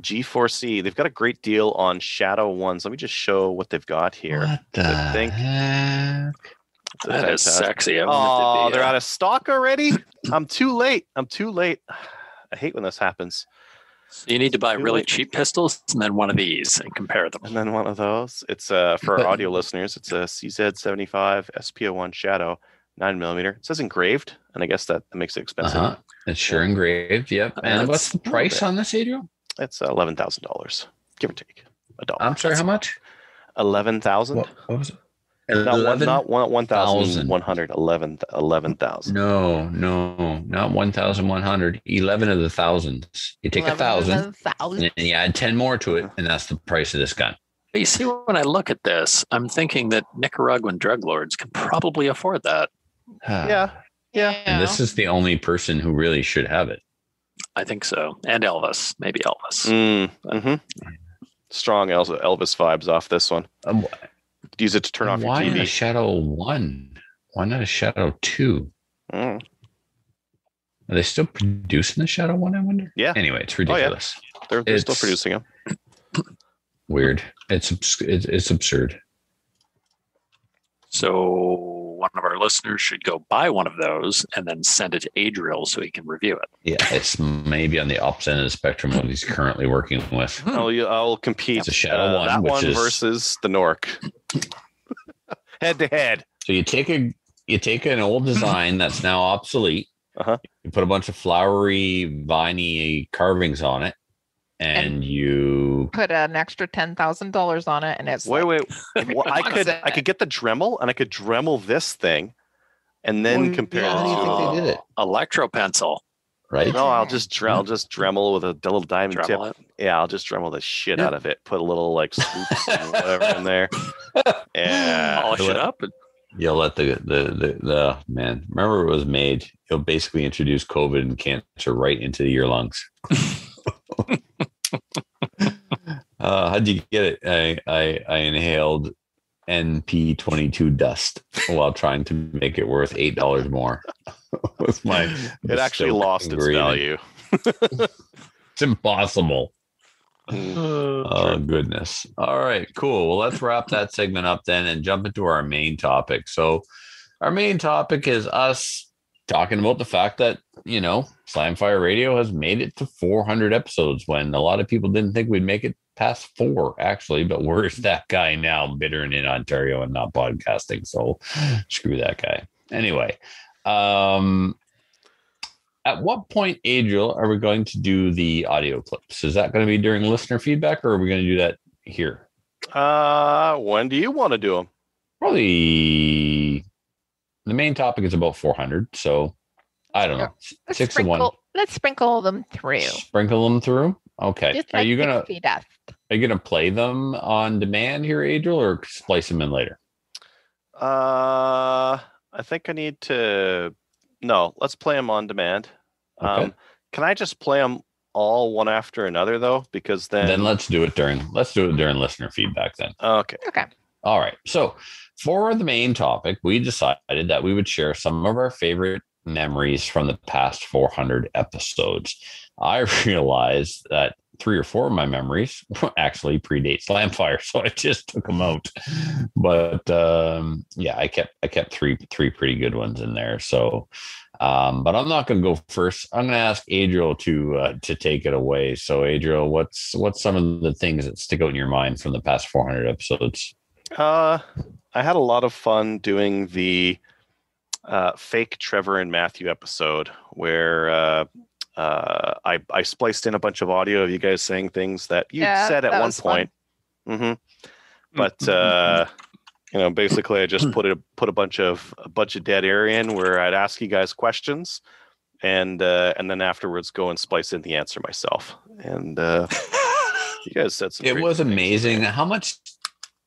G4C, they've got a great deal on Shadow ones. Let me just show what they've got here. What the I think- heck? It's that is fantastic. sexy. I wonder if Oh, they'd be, they're out of stock already. I'm too late. I'm too late. I hate when this happens. You need to buy really cheap pistols and then one of these and compare them. And then one of those. It's uh for our audio listeners. It's a CZ75 SP-01 Shadow, nine millimeter. It says engraved, and I guess that, that makes it expensive. Uh-huh. It's sure engraved. Yep. And That's what's the price on this, Adriel? It's eleven thousand dollars, give or take a dollar. I'm sorry, how much? Eleven thousand. What, what was it? Not one, 11? not one, one thousand thousand. one hundred. Eleven, eleven thousand. No, no, not 1,100. 11 of the thousands. You take a thousand thousand. and you add 10 more to it, and that's the price of this gun. But you see, when I look at this, I'm thinking that Nicaraguan drug lords can probably afford that. Yeah, yeah. And this is the only person who really should have it. I think so. And Elvis, maybe Elvis. Mm, mhm. strong Elvis vibes off this one. Um, Use it to turn off your why not a Shadow One? Why not a Shadow Two? Mm. Are they still producing the Shadow One? I wonder. Yeah. Anyway, it's Oh, yeah. ridiculous. They're, they're still producing them. Weird. It's it's, it's absurd. So one of our listeners should go buy one of those and then send it to Adriel so he can review it. Yeah, it's maybe on the opposite end of the spectrum of what he's currently working with. I'll, I'll compete. It's a Shadow uh, One, that which one is- versus the Nork. head to head. So you take a you take an old design that's now obsolete. Uh-huh. You put a bunch of flowery, viney carvings on it, and, And- you Put an extra ten thousand dollars on it, and it's Wait, like, wait. Well, I could I could get the Dremel and I could Dremel this thing, and then Well, compare yeah, how do you the think they did it? Electro pencil. right? No, I'll just dre- I'll just Dremel with a little diamond tip. It. Yeah, I'll just Dremel the shit out of it. Put a little like swoops and whatever in there. Yeah. Polish it up. and- You'll let the, the the the man remember it was made. You'll basically introduce COVID and cancer right into your lungs. uh, how'd you get it? I I, I inhaled NP twenty two dust while trying to make it worth eight dollars more. With my It actually Stoke lost its value. It's impossible. Mm. Oh goodness. All right, cool. Well, let's wrap that segment up then and jump into our main topic. So, our main topic is us talking about the fact that, you know, Slamfire Radio has made it to 400 episodes when a lot of people didn't think we'd make it past 4 actually, but where's that guy now bittering in Ontario and not podcasting. So, screw that guy. Anyway, um at what point, Adriel, are we going to do the audio clips? Is that going to be during listener feedback, or are we going to do that here? Uh, when do you want to do them? Probably. The main topic is about 400, so I don't know. let's Six to one. let's sprinkle them through. Sprinkle them through. Okay. Just Are you gonna pixie dust. are you gonna play them on demand here, Adriel, or splice them in later? Uh, I think I need to. No, let's play them on demand. Okay. Um, can I just play them all one after another though? Because then, Then let's do it during let's do it during listener feedback then. okay. Okay. All right. So for the main topic, we decided that we would share some of our favorite memories from the past 400 episodes. I realized that three or four of my memories actually predate Slamfire, so I just took them out. But um, yeah, I kept I kept three three pretty good ones in there. So, um, but I'm not going to go first. I'm going to ask Adriel to uh, to take it away. So, Adriel, what's what's some of the things that stick out in your mind from the past 400 episodes? Uh, I had a lot of fun doing the uh, fake Trevor and Matthew episode where uh, uh, I I spliced in a bunch of audio of you guys saying things that you Yeah, said at one was fun. point. hmm But uh, you know, basically, I just put a put a bunch of a bunch of dead air in where I'd ask you guys questions, and uh, and then afterwards go and splice in the answer myself. And uh, you guys said some. It great was things. amazing. How much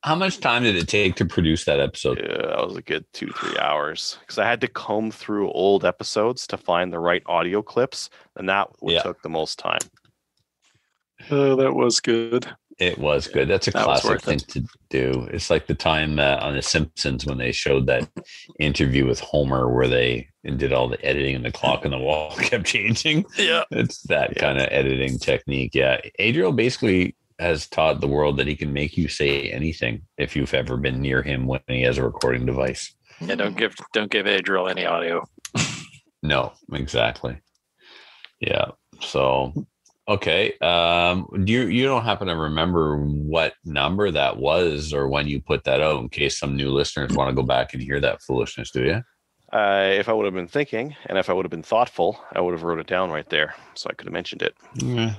how much time did it take to produce that episode? Yeah, that was a good two, three hours because I had to comb through old episodes to find the right audio clips, and that what Yeah. took the most time. Oh, that was good. It was good. That's a That classic thing it. to do. It's like the time uh, on The Simpsons when they showed that interview with Homer where they did all the editing and the clock on the wall kept changing. Yeah. It's that Yeah. kind of editing technique. Yeah. Adriel basically has taught the world that he can make you say anything if you've ever been near him when he has a recording device. Yeah, don't give don't give Adriel any audio. No, exactly. Yeah. So okay. Um do you you don't happen to remember what number that was or when you put that out in case some new listeners want to go back and hear that foolishness, do you? Uh, if I would have been thinking, and if I would have been thoughtful, I would have wrote it down right there, so I could have mentioned it. Yeah.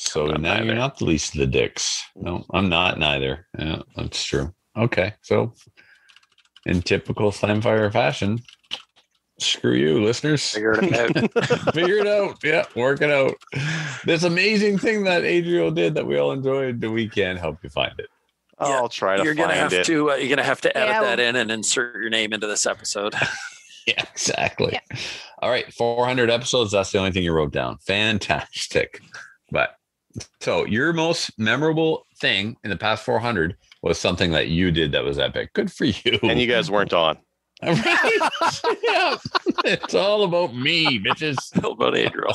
So I'm not now you're not the least of the dicks. No, I'm not neither. Yeah, that's true. Okay. So in typical Slamfire fashion, screw you, listeners. Figure it out. Figure it out. Yeah, work it out. This amazing thing that Adriel did that we all enjoyed, we can help you find it. Yeah, I'll try to you're gonna have it. to uh, you're gonna have to edit Yeah, that in and insert your name into this episode. Yeah, exactly. All right, 400 episodes. That's the only thing you wrote down. Fantastic. But so your most memorable thing in the past 400 was something that you did that was epic. Good for you. And you guys weren't on. right? yeah. It's all about me, bitches. How about Adriel?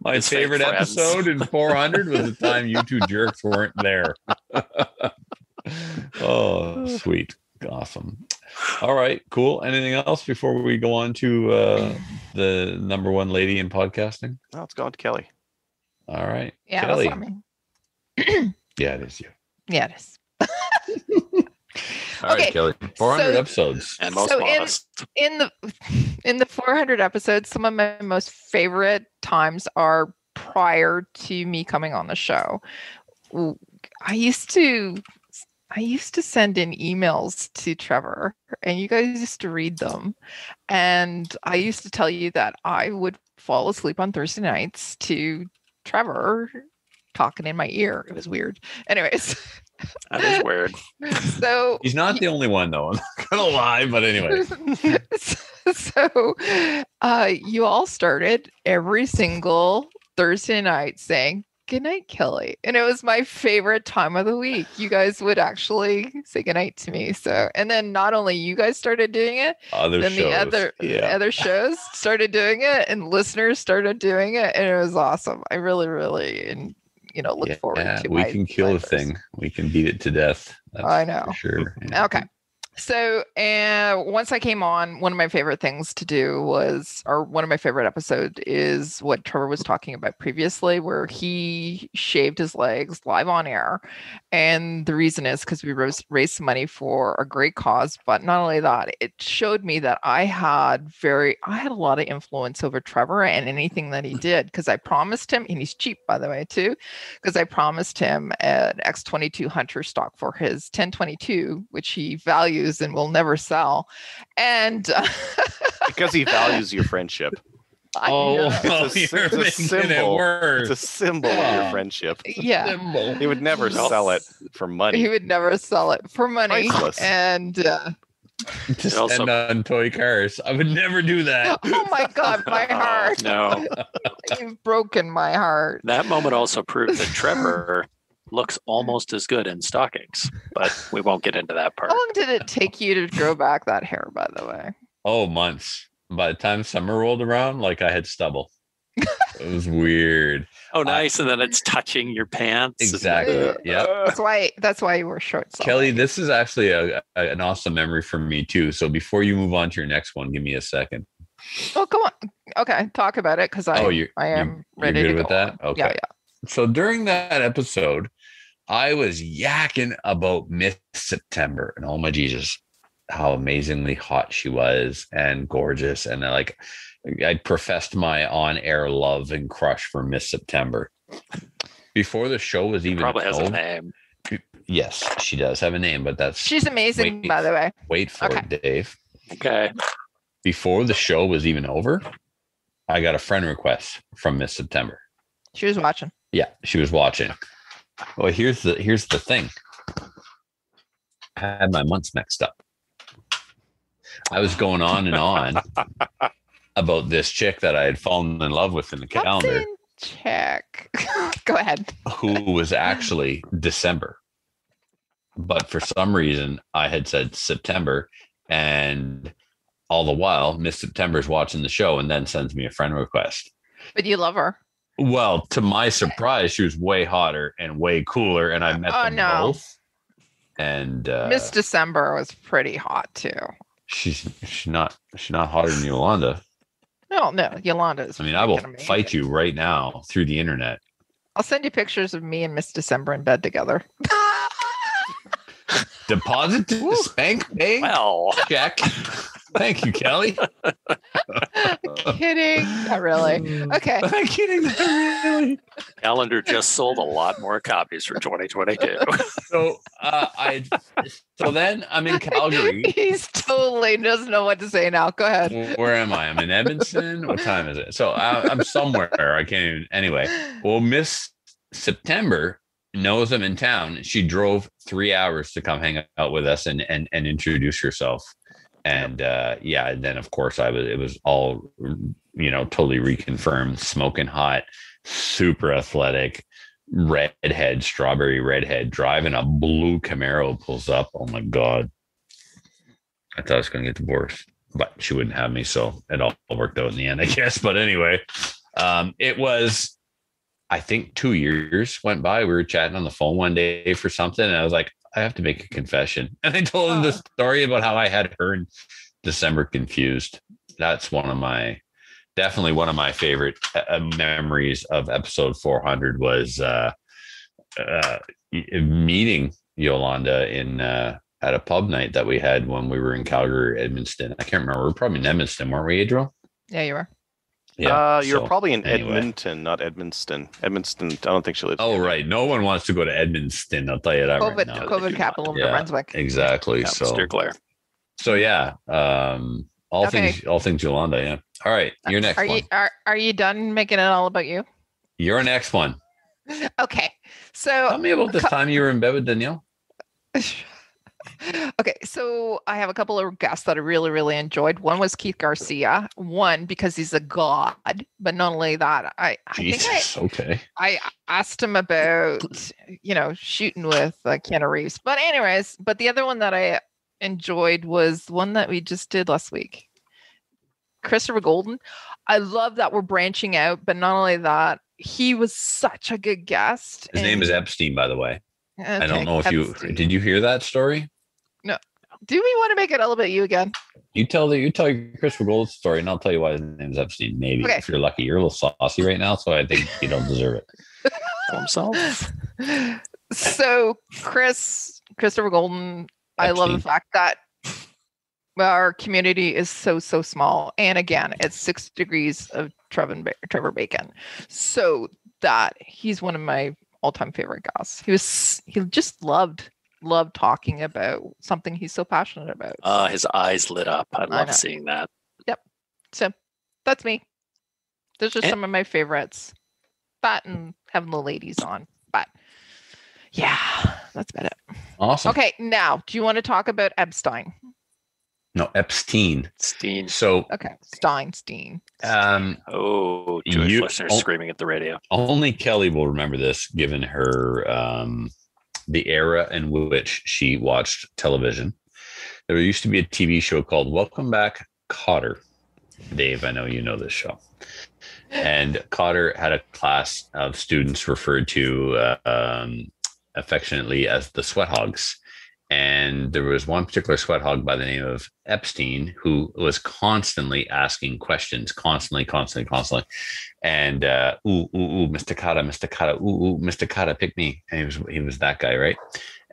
My His fake favorite friends. episode in 400 was the time you two jerks weren't there. oh, sweet. Awesome. All right, cool. Anything else before we go on to uh, the number one lady in podcasting? No, it's gone to Kelly. All right. Yeah, Kelly. that's not me. Yeah, it is you. Yeah, it is. All right, Okay, Kelly. 400 so- episodes. And most So in- in the in the 400 episodes some of my most favorite times are prior to me coming on the show I used to i used to send in emails to trevor and you guys used to read them and i used to tell you that i would fall asleep on thursday nights to trevor talking in my ear it was weird anyways That is weird. so He's not the only one, though. I'm not to lie, but anyway. so uh you all started every single thursday night saying good night kelly and it was my favorite time of the week you guys would actually say good night to me so and then not only you guys started doing it Other then shows. the other the yeah. other shows started doing it and listeners started doing it and it was awesome i really really and you know look forward Yeah, to we my- can kill a thing. We can beat it to death. That's I know. sure. Yeah. Okay. So, and once I came on, one of my favorite things to do was, or one of my favorite episodes is what Trevor was talking about previously, where he shaved his legs live on air. And the reason is because we rose, raised some money for a great cause. But not only that, it showed me that I had very, I had a lot of influence over Trevor and anything that he mm. did because I promised him, and he's cheap, by the way, too because I promised him an X22 Hunter stock for his 1022, which he values and will never sell. And uh, Because he values your friendship. I Oh, know. It's a- it's a making it symbol. It's a symbol of your friendship. yeah, He would never Yes. sell it for money. he would never sell it for money. Priceless. And uh, to also- spend on toy cars. I would never do that. oh my God, my heart. no. You've broken my heart. That moment also proved that Trevor looks mm. almost as good in stockings, but we won't get into that part. How long did it take you to grow back that hair, by the way? Oh, months. By the time summer rolled around, like I had stubble. it was weird. Oh, nice. And then it's touching your pants. Exactly. Yeah. That's why. That's why you were short. so Kelly, this is actually a, a- an awesome memory for me too. So before you move on to your next one, give me a second. Oh, come on. Okay, talk about it because I. oh, you're, I you're- am you're ready good to with go that. on. Okay. Yeah, yeah. So during that episode, I was yakking about Miss September and oh my Jesus, how amazingly hot she was and gorgeous. And I like I professed my on-air love and crush for Miss September. Before the show was even Probably has a name. Yes, she does have a name, but that's She's amazing, Wait. by the way. wait for Okay. it, Dave. Okay. Before the show was even over, I got a friend request from Miss September. She was watching. Yeah, she was watching. Well, here's the here's the thing. I had my months mixed up. I was going on and on about this chick that I had fallen in love with in the calendar, in check. Go ahead. who was actually December. But for some reason, I had said September, and all the while, Miss September's watching the show and then sends me a friend request. But you love her. Well, to my surprise, she was way hotter and way cooler, and I met Oh, them no. both. And uh, Miss December was pretty hot too. she's she's not she's not hotter than Yolanda. No, no, Yolanda is. I mean, I will amazing. fight you right now through the internet. I'll send you pictures of me and Miss December in bed together. Deposit to Woo. spank pay Well, check. Thank you, Kelly. Kidding. Not really. Okay. I'm kidding. not really. calendar just sold a lot more copies for 2022. So uh, I so then I'm in Calgary. He's totally doesn't know what to say now. Go ahead. Where am I? I'm in Edmonton. What time is it? So I, I'm somewhere. I can't even. Anyway, well, Miss September knows I'm in town. She drove three hours to come hang out with us and and and introduce herself. And uh, yeah, and then of course I was. It was all you know, totally reconfirmed. Smoking hot, super athletic, redhead, strawberry redhead, driving a blue Camaro pulls up. Oh my god! I thought I was going to get divorced, but she wouldn't have me, so it all worked out in the end, I guess. But anyway, um, it was. I think two years went by. We were chatting on the phone one day for something, and I was like, I have to make a confession. And I told him the story about how I had her in December confused. That's one of my definitely one of my favorite uh, memories of episode 400 was uh, uh, meeting Yolanda in uh, at a pub night that we had when we were in Calgary, Edmonton. I can't remember. We are probably in Edmonton, weren't we, Adriel? Yeah, you were. Uh, you're so, probably in anyway. Edmonton, not Edmonton. Edmonton. I don't think she lives. Oh, right. No one wants to go to Edmonton. I'll tell you that COVID, right now. COVID capital of New Yeah. Brunswick. Exactly. Yeah, so, Mr. Claire. so yeah. Um, all Okay. things, all things Yolanda. Yeah. All right. Your next Are one. you are are you done making it all about you? Your next one. Okay, so Tell me about this time you were in bed with Danielle. okay, so I have a couple of guests that I really really enjoyed. One was Keith Garcia. One because he's a god, but not only that, I I think I, okay. I asked him about you know shooting with uh, Keanu Reeves. But anyways, but the other one that I enjoyed was one that we just did last week. Christopher Golden. I love that we're branching out, but not only that, he was such a good guest. His name is Epstein, by the way. I don't know if you did. You hear that story? Do we want to make it all about you again? You tell the you tell your Christopher Gold story, and I'll tell you why his name's Epstein. Maybe Okay. if you're lucky, you're a little saucy right now, so I think you don't deserve it. For himself. so Chris, Christopher Golden, I love the fact that our community is so so small, and again, it's six degrees of Trevor, Trevor Bacon, so that he's one of my all time favorite guys. He was he just loved loved talking about something he's so passionate about. Uh, his eyes lit up. I love know. seeing that. Yep. So that's me. Those are And- some of my favorites. That and having the ladies on. But yeah, that's about it. Awesome. Okay, now do you want to talk about Epstein? No, Epstein. Steen. So Okay, Steinstein. um, Oh, Jewish You- listeners oh. screaming at the radio. only Kelly will remember this, given her um, the era in which she watched television. There used to be a TV show called Welcome Back, Kotter. Dave, I know you know this show. And Kotter had a class of students referred to uh, um, affectionately as the sweat hogs. And there was one particular sweat hog by the name of Epstein who was constantly asking questions, constantly, constantly, constantly. And uh, ooh, ooh, ooh, Mr. Kotter, Mr. Kotter, ooh, ooh, Mr. Kotter, pick me. And he was he was that guy, right?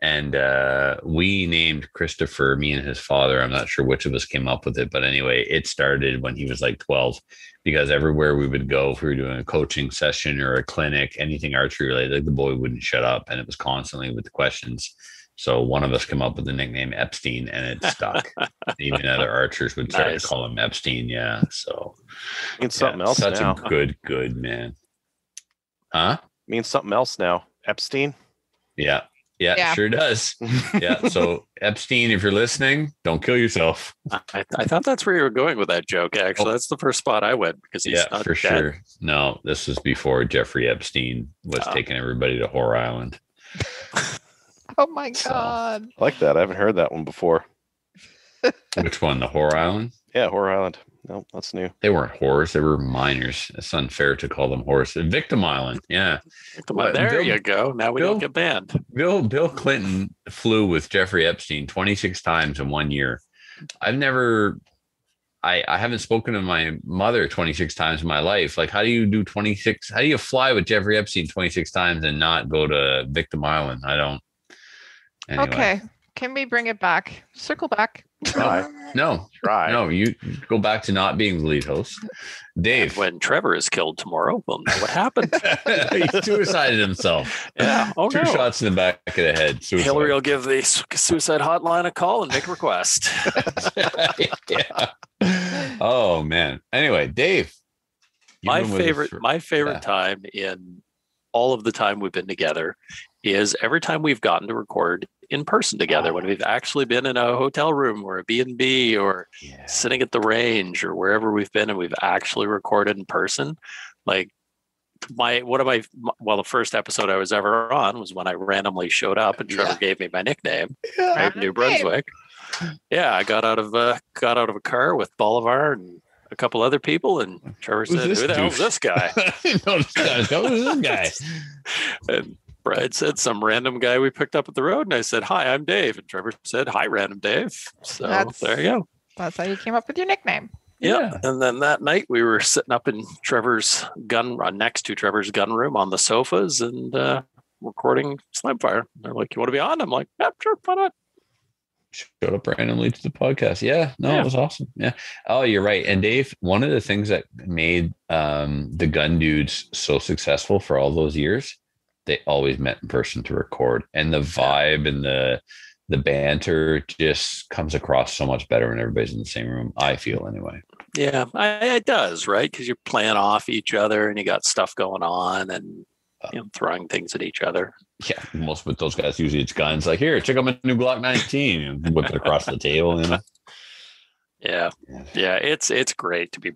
And uh, we named Christopher, me and his father. I'm not sure which of us came up with it, but anyway, it started when he was like 12 because everywhere we would go, if we were doing a coaching session or a clinic, anything archery related, like the boy wouldn't shut up and it was constantly with the questions. So one of us came up with the nickname Epstein and it stuck. Even other archers would start Nice. to call him Epstein. Yeah. So means something yeah, else Such now. a good, good man. Huh? means something else now. Epstein. Yeah. Yeah, Yeah. sure does. Yeah. So Epstein, if you're listening, don't kill yourself. I, I thought that's where you were going with that joke. Actually, Oh. that's the first spot I went because he's yeah, not for dead. sure. No, this was before Jeffrey Epstein was Oh. taking everybody to Whore Island. Oh my So- god. I like that. I haven't heard that one before. Which one? The Horror Island? Yeah, Horror Island. No, that's new. They weren't whores. They were minors. It's unfair to call them whores. Victim Island. Yeah. Come on, there Bill- you go. Now we Bill- don't get banned. Bill Bill Clinton flew with Jeffrey Epstein 26 times in one year. I've never I I haven't spoken to my mother 26 times in my life. Like how do you do 26 how do you fly with Jeffrey Epstein 26 times and not go to Victim Island? I don't Anyway. Okay. Can we bring it back? Circle back. Try. No. Try. No, you go back to not being the lead host. And Dave. when Trevor is killed tomorrow, we'll know what happened. he suicided himself. yeah. Oh Two no. shots in the back of the head. Suicide. Hillary will give the suicide hotline a call and make a request. yeah. Oh man. Anyway, Dave. my been with us favorite, for- my favorite yeah. time in all of the time we've been together is every time we've gotten to record in person together when we've actually been in a hotel room or a B&B or Yeah. sitting at the range or wherever we've been and we've actually recorded in person like my one of my well, the first episode I was ever on was when I randomly showed up and Trevor Yeah. gave me my nickname, Yeah. right, New Brunswick. Yeah, I got out of uh, got out of a car with Bolivar and a couple other people, and Trevor Who's said, "Who the hell's douche?" this guy?" no, this guy. Who's this guy? And Brad said, "Some random guy we picked up at the road." And I said, "Hi, I'm Dave." And Trevor said, "Hi, random Dave." So That's- there you go. That's how you came up with your nickname. Yeah. And then that night we were sitting up in Trevor's gun uh, next to Trevor's gun room on the sofas and uh, recording Slamfire. They're like, "You want to be on?" I'm like, "Yeah, sure, why not?" showed up randomly to the podcast. Yeah, no, Yeah. it was awesome. Yeah. Oh, you're right. And Dave, one of the things that made um, the gun dudes so successful for all those years, they always met in person to record, and the vibe and the the banter just comes across so much better when everybody's in the same room. I feel anyway. Yeah, I, it does, right? Because you're playing off each other and you got stuff going on and uh, you know throwing things at each other. Yeah, most with those guys usually it's guns. Like here, check out my new Glock 19, and whip it across the table. You know. Yeah, yeah, it's it's great to be.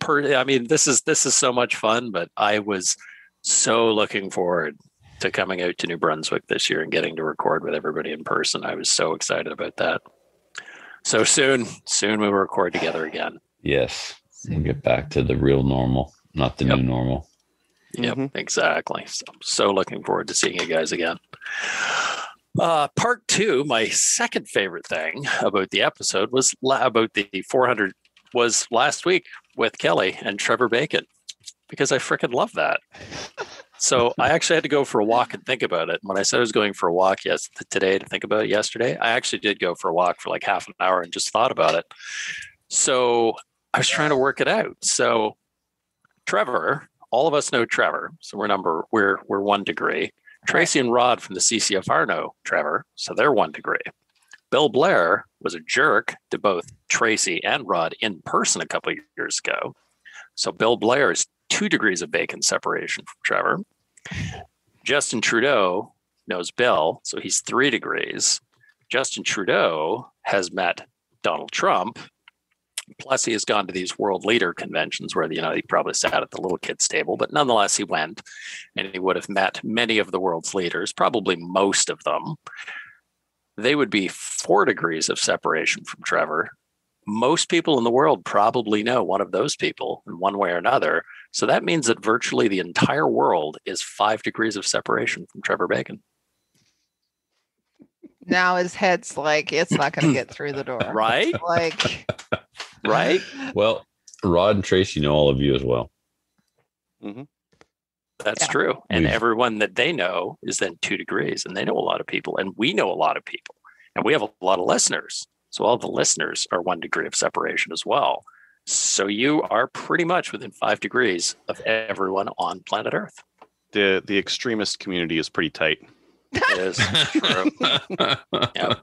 Per, I mean, this is this is so much fun, but I was so looking forward to coming out to New Brunswick this year and getting to record with everybody in person. I was so excited about that. So soon, soon we will record together again. Yes, we'll get back to the real normal, not the Yep. new normal. Yep, Mhm. exactly. So so looking forward to seeing you guys again. Uh, part two, my second favorite thing about the episode was la- about the 400 was last week with Kelly and Trevor Bacon because I freaking love that. So I actually had to go for a walk and think about it. When I said I was going for a walk yes today to think about it yesterday, I actually did go for a walk for like half an hour and just thought about it. So I was trying to work it out. So Trevor, all of us know Trevor, so we're number we're we're one degree. Tracy and Rod from the CCFR know Trevor, so they're one degree. Bill Blair was a jerk to both Tracy and Rod in person a couple of years ago. So Bill Blair is two degrees of bacon separation from Trevor. Justin Trudeau knows Bill, so he's three degrees. Justin Trudeau has met Donald Trump. Plus, he has gone to these world leader conventions where, you know, he probably sat at the little kids' table, but nonetheless, he went and he would have met many of the world's leaders, probably most of them. They would be four degrees of separation from Trevor. Most people in the world probably know one of those people in one way or another. So that means that virtually the entire world is five degrees of separation from Trevor Bacon. Now his head's like, it's not going to get through the door. Right? Like, Right? Well, Rod and Tracy know all of you as well. Mm-hmm. That's Yeah. true. And We've- everyone that they know is then two degrees, and they know a lot of people, and we know a lot of people, and we have a lot of listeners. So all the listeners are one degree of separation as well. So you are pretty much within five degrees of everyone on planet Earth. The the extremist community is pretty tight. It is true. Yep.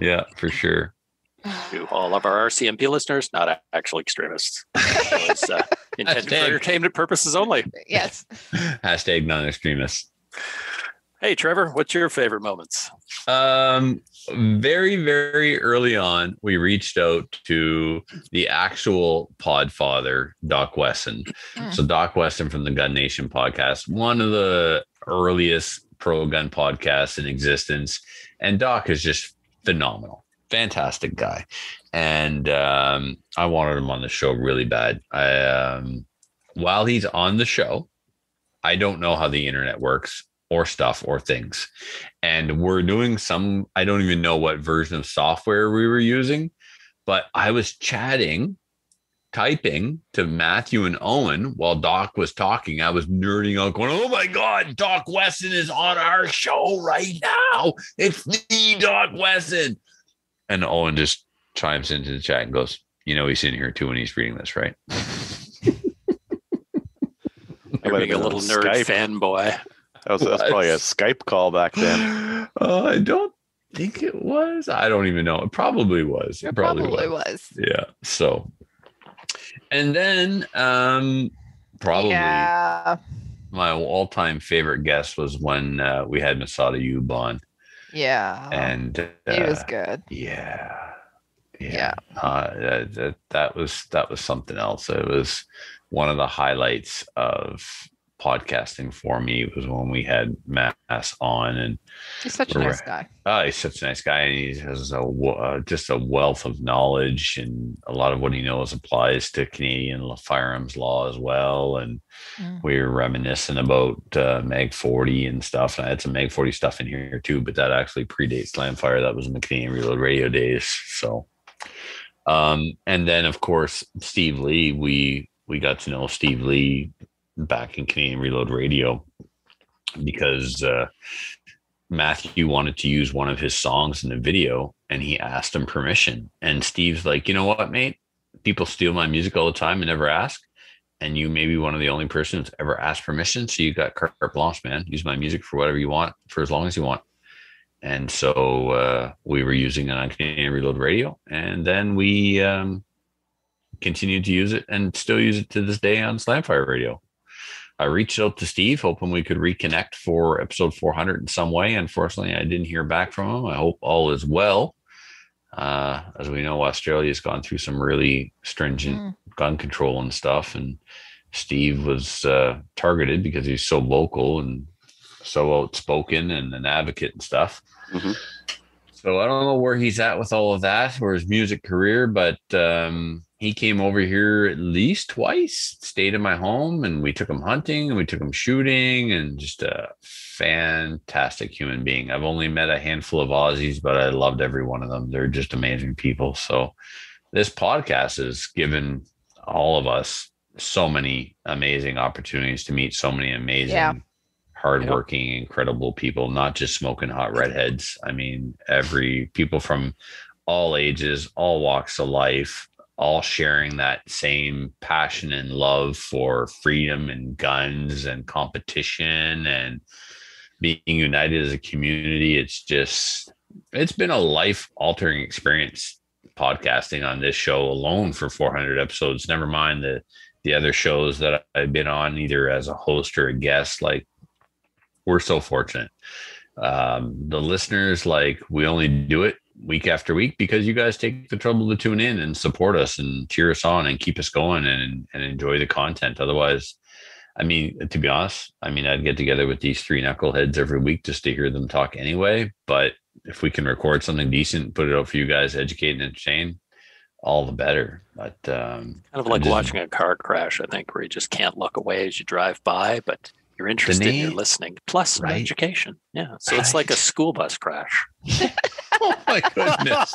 Yeah, for sure. to all of our RCMP listeners, not actual extremists. It was uh, intended for entertainment purposes only. yes. Hashtag non-extremist. Hey, Trevor, what's your favorite moments? Um, very, very early on, we reached out to the actual podfather, Doc Wesson. Mm. So Doc Wesson from the Gun Nation podcast, one of the earliest pro gun podcasts in existence. And Doc is just phenomenal. Fantastic guy. And um, I wanted him on the show really bad. I um while he's on the show, I don't know how the internet works or stuff or things. And we're doing some, I don't even know what version of software we were using, but I was chatting, typing to Matthew and Owen while Doc was talking. I was nerding out, going, Oh my God, Doc Wesson is on our show right now. It's the Doc Wesson. And Owen just chimes into the chat and goes, You know, he's in here too when he's reading this, right? You're being a have little nerd Skype. fanboy. That was, that's probably a Skype call back then. Uh, I don't think it was. I don't even know. It probably was. It It probably, probably was. was. Yeah. So, and then um, probably Yeah. my all-time favorite guest was when uh, we had Massad Ayoob on, Yeah. and uh, he was good. yeah, Yeah. Uh, that, that that was that was something else. It was one of the highlights of podcasting for me was when we had Mass on and He's such a nice guy. Oh, he's such a nice guy, and he has a uh, just a wealth of knowledge, and a lot of what he knows applies to Canadian firearms law as well. And Mm. we were reminiscing about uh, Mag Forty and stuff. And I had some Mag Forty stuff in here too, but that actually predates Slamfire. That was in the Canadian Reload Radio days. So, um, and then of course Steve Lee. We we got to know Steve Lee back in Canadian Reload Radio because. Uh, Matthew wanted to use one of his songs in the video and he asked him permission. And Steve's like, you know what, mate? People steal my music all the time and never ask. And you may be one of the only persons ever asked permission. So you got carte blanche, man. Use my music for whatever you want for as long as you want. And so uh, we were using it on Canadian Reload Radio. And then we um, continued to use it and still use it to this day on Slamfire Radio. I reached out to Steve, hoping we could reconnect for episode 400 in some way. Unfortunately, I didn't hear back from him. I hope all is well. Uh, as we know, Australia's gone through some really stringent Mm. gun control and stuff. And Steve was uh, targeted because he's so vocal and so outspoken and an advocate and stuff. Mhm. So I don't know where he's at with all of that or his music career, but um, he came over here at least twice, stayed in my home, and we took him hunting and we took him shooting, and just a fantastic human being. I've only met a handful of Aussies, but I loved every one of them. They're just amazing people. So this podcast has given all of us so many amazing opportunities to meet so many amazing Yeah. Hardworking incredible people not just smoking hot redheads. I mean every people from all ages all walks of life all sharing that same passion and love for freedom and guns and competition and being united as a community. It's just it's been a life altering experience podcasting on this show alone for 400 episodes never mind the the other shows that I've been on either as a host or a guest like we're so fortunate. Um the listeners like we only do it week after week because you guys take the trouble to tune in and support us and cheer us on and keep us going and and enjoy the content. Otherwise i mean to be honest i mean i'd get together with these three knuckleheads every week just to hear them talk anyway. But if we can record something decent put it out for you guys educate and entertain all the better. But um Kind of like just- watching a car crash, I think, where you just can't look away as you drive by, but you're interested, name- you're listening, plus Right. education. Yeah. So it's like a school bus crash. oh my goodness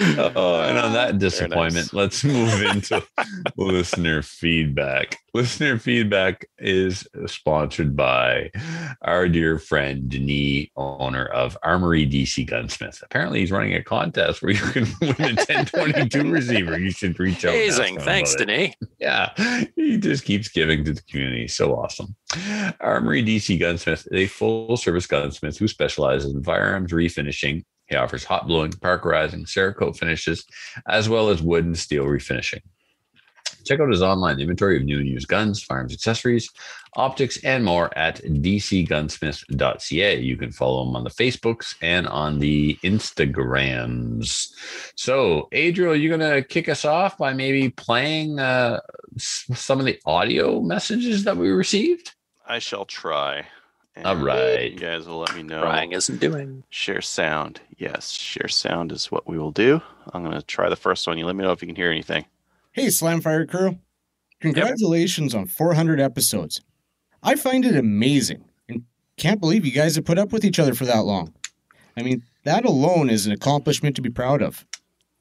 Oh, and on that disappointment, let's move into listener feedback. Listener feedback is sponsored by our dear friend Denis, owner of Armory DC Gunsmith. Apparently, he's running a contest where you can win a 1022 receiver. You should reach out. Amazing. Thanks. Denis. Yeah, he just keeps giving to the community. So awesome. Armory DC Gunsmith is a full service gunsmith who specializes in firearms refinishing. He offers hot bluing, parkerizing, Cerakote finishes, as well as wood and steel refinishing. Check out his online inventory of new and used guns, firearms accessories, optics, and more at dcgunsmith.ca. You can follow him on the Facebooks and on the Instagrams. So, Adriel, are you're going to kick us off by maybe playing uh, some of the audio messages that we received? I shall try. And All right. You guys will let me know. Crying isn't doing. Share sound. Yes, share sound is what we will do. I'm going to try the first one. You let me know if you can hear anything. Hey, Slamfire crew. Congratulations on 400 episodes. I find it amazing and can't believe you guys have put up with each other for that long. I mean, that alone is an accomplishment to be proud of.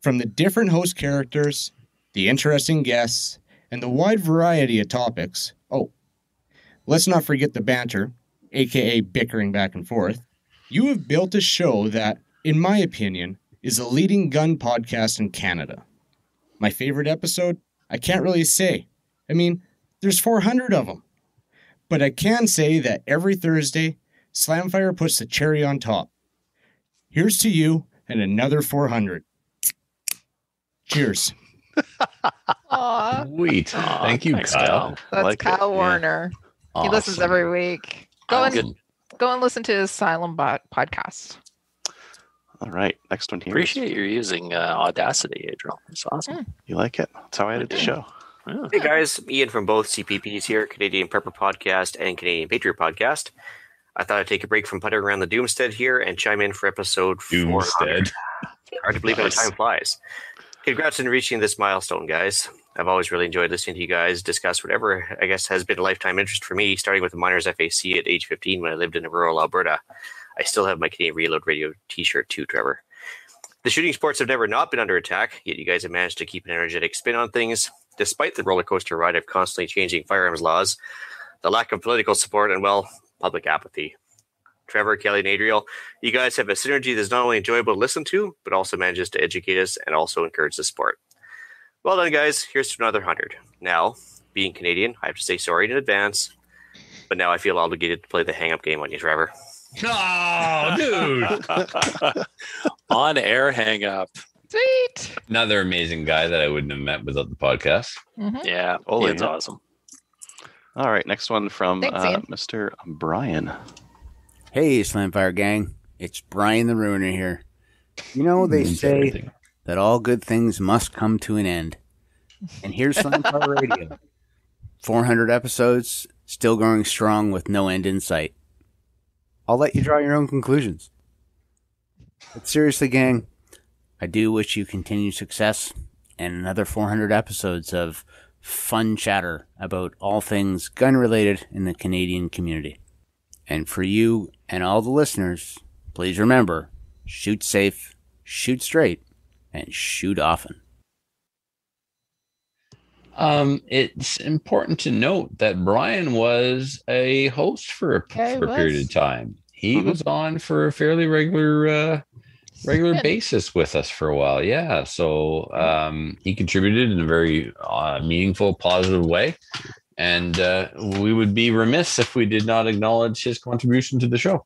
From the different host characters, the interesting guests, and the wide variety of topics. Oh, let's not forget the banter, aka bickering back and forth. You have built a show that, in my opinion, is a leading gun podcast in Canada. My favorite episode? I can't really say. I mean, there's 400 of them. But I can say that every Thursday, Slamfire puts the cherry on top. Here's to you and another 400. Cheers. Aw, Sweet. Aw, Thank you, thanks, Kyle. that's like it, Kyle yeah. Warner. He listens every week. Go I'm and good. go and listen to his Silent Bot podcast. All right, next one here. Appreciate you using uh, Audacity, Adriel. It's awesome. You like it? That's how I edit the show. Yeah. Hey guys, Ian from both CPPs here, Canadian Prepper Podcast and Canadian Patriot Podcast. I thought I'd take a break from puttering around the Doomstead here and chime in for episode 400. Doomstead. Hard to believe Nice. how time flies. Congrats on reaching this milestone, guys. I've always really enjoyed listening to you guys discuss whatever I guess has been a lifetime interest for me, starting with the miners FAC at age 15 when I lived in rural Alberta. I still have my Canadian Reload Radio t-shirt too, Trevor. The shooting sports have never not been under attack, yet you guys have managed to keep an energetic spin on things, despite the roller coaster ride of constantly changing firearms laws, the lack of political support, and well, public apathy. Trevor, Kelly, and Adriel, you guys have a synergy that's not only enjoyable to listen to, but also manages to educate us and also encourage the sport. Well done, guys. Here's to another hundred. Now, being Canadian, I have to say sorry in advance, but now I feel obligated to play the hang up game on you, Trevor. Oh, dude. On air hang up. Sweet. Another amazing guy that I wouldn't have met without the podcast. Mhm. Yeah, Holy Ian's yeah. awesome. All right, next one from Thanks, uh, Mr. Brian. Hey, Slamfire Gang. It's Brian the Ruiner here. You know, they say everything. that all good things must come to an end. And here's Slamfire Radio 400 episodes, still going strong with no end in sight. I'll let you draw your own conclusions. But seriously, gang, I do wish you continued success and another 400 episodes of fun chatter about all things gun related in the Canadian community. And for you and all the listeners, please remember shoot safe, shoot straight, and shoot often. Um, it's important to note that Brian was a host for a, Yeah, for a period of time. He Mhm. was on for a fairly regular uh, regular Good. basis with us for a while. Yeah, so um, he contributed in a very uh, meaningful, positive way, and uh, we would be remiss if we did not acknowledge his contribution to the show.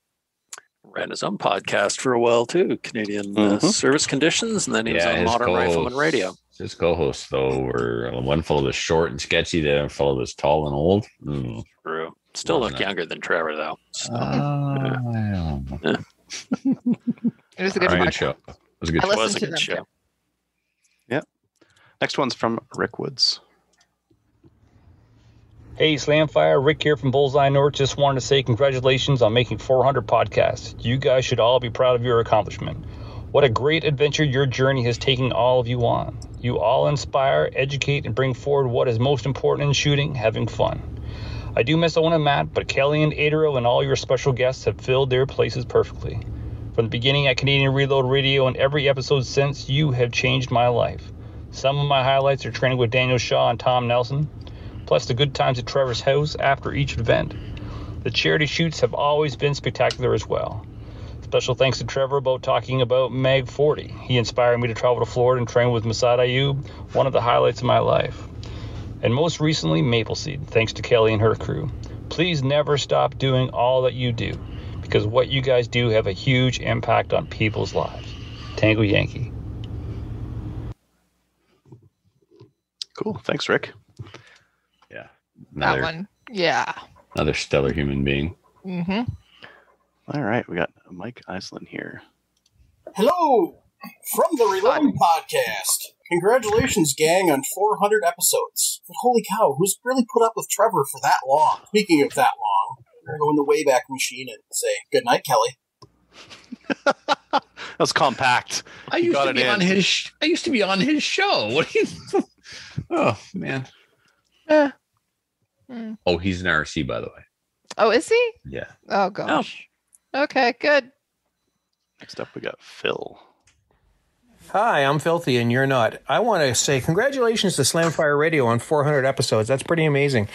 Ran his own podcast for a while too, Canadian uh, Mhm. service conditions, and then he was on Modern Rifleman co-hosts- Radio. His co-hosts though were uh, one fellow was short and sketchy, the other fellow was tall and old. Mm. True. Still look younger than Trevor though. So, Uh, I don't. It was a good All right, podcast. good show. It was a good I show. it was a good show. too. Next one's from Rick Woods. Hey, Slamfire, Rick here from Bullseye North. Just wanted to say congratulations on making 400 podcasts. You guys should all be proud of your accomplishment. What a great adventure your journey has taken all of you on. You all inspire, educate, and bring forward what is most important in shooting having fun. I do miss Owen and Matt, but Kelly and Adriel and all your special guests have filled their places perfectly. From the beginning at Canadian Reload Radio and every episode since, you have changed my life. Some of my highlights are training with Daniel Shaw and Tom Nelson, plus the good times at Trevor's house after each event. The charity shoots have always been spectacular as well. Special thanks to Trevor about talking about Mag 40. He inspired me to travel to Florida and train with Massad Ayoob, one of the highlights of my life. And most recently, Maple Seed, thanks to Kelly and her crew. Please never stop doing all that you do, because what you guys do have a huge impact on people's lives. Tango Yankee. Cool. Thanks, Rick. Yeah. That one. Yeah. another stellar human being. hmm All right, we got Mike Iceland here. Hello from the Reloading Podcast. Congratulations, gang, on 400 episodes. But holy cow, who's really put up with Trevor for that long? Speaking of that long, we're gonna go in the Wayback Machine and say good night, Kelly. That was compact. I You used to be in. on his. sh- I used to be on his show. What do you? oh man. Yeah. Hmm. Oh, he's an RC, by the way. Oh, is he? Yeah. Oh gosh. Okay, good. Next up, we got Phil. Hi, I'm Filthy and you're not. I want to say congratulations to Slamfire Radio on 400 episodes. That's pretty amazing.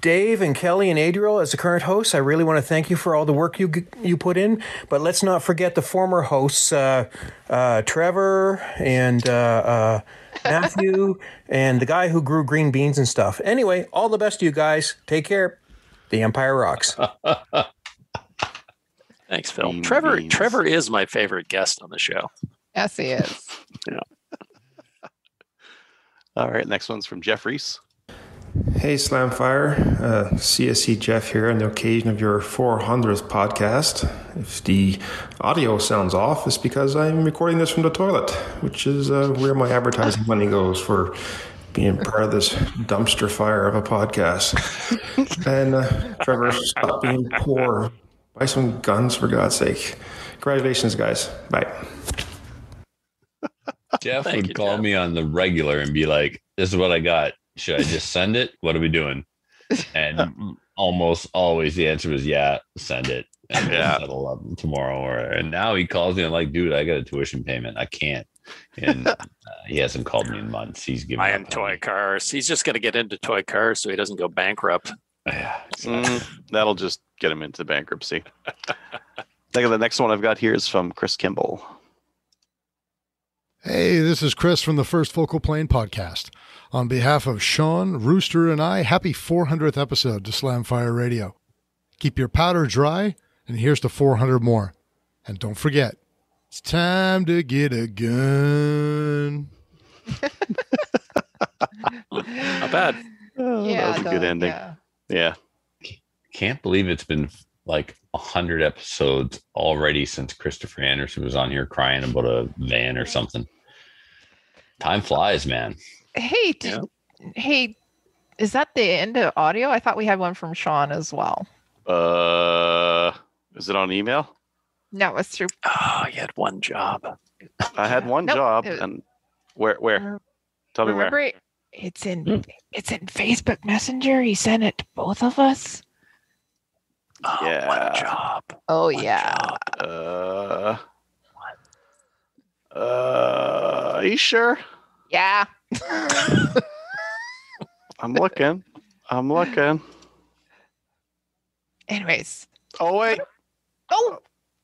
Dave and Kelly and Adriel, as the current hosts, I really want to thank you for all the work you you put in. But let's not forget the former hosts, uh, uh, Trevor and uh, uh, Matthew, and the guy who grew green beans and stuff. Anyway, all the best to you guys. Take care. The Empire rocks. Thanks, Phil. Bean Trevor beans. Trevor is my favorite guest on the show. Yes, he is. yeah. All right, next one's from Jeff Reese. Hey, Slamfire. Uh, CSC Jeff here on the occasion of your 400th podcast. If the audio sounds off, it's because I'm recording this from the toilet, which is uh, where my advertising money goes for being part of this dumpster fire of a podcast. and uh, Trevor, stop being poor. Buy some guns, for God's sake. Congratulations, guys. Bye. Jeff Thank would you, call Jeff. me on the regular and be like, "This is what I got. Should I just send it? What are we doing?" And almost always the answer was, "Yeah, send it." And we'll Yeah. settle up tomorrow. Or and now he calls me and like, "Dude, I got a tuition payment. I can't." And uh, he hasn't called me in months. He's giving Buying up toy cars. He's just going to get into toy cars so he doesn't go bankrupt. Yeah, Mm, that'll just get him into bankruptcy. Think of the next one I've got here is from Chris Kimball. Hey, this is Chris from the First Focal Plane podcast. On behalf of Sean, Rooster, and I, happy 400th episode to Slamfire Radio. Keep your powder dry, and here's to 400 more. And don't forget, it's time to get a gun. Not bad. Oh, yeah, that was a good ending. yeah. Yeah. Can't believe it's been like a hundred episodes already since Christopher Anderson was on here crying about a van or something. Time flies, man. Hey, did, hey, is that the end of audio? I thought we had one from Sean as well. Uh, is it on email? No, it's through. Oh, you had one job. I had one Nope, job, was- and where? Where? Tell me where. it- it's in it's in Facebook Messenger. He sent it to both of us. Oh, Yeah. One job. Oh One yeah. job. Uh, uh, are you sure? Yeah. I'm looking. I'm looking. Anyways. Oh wait. Oh.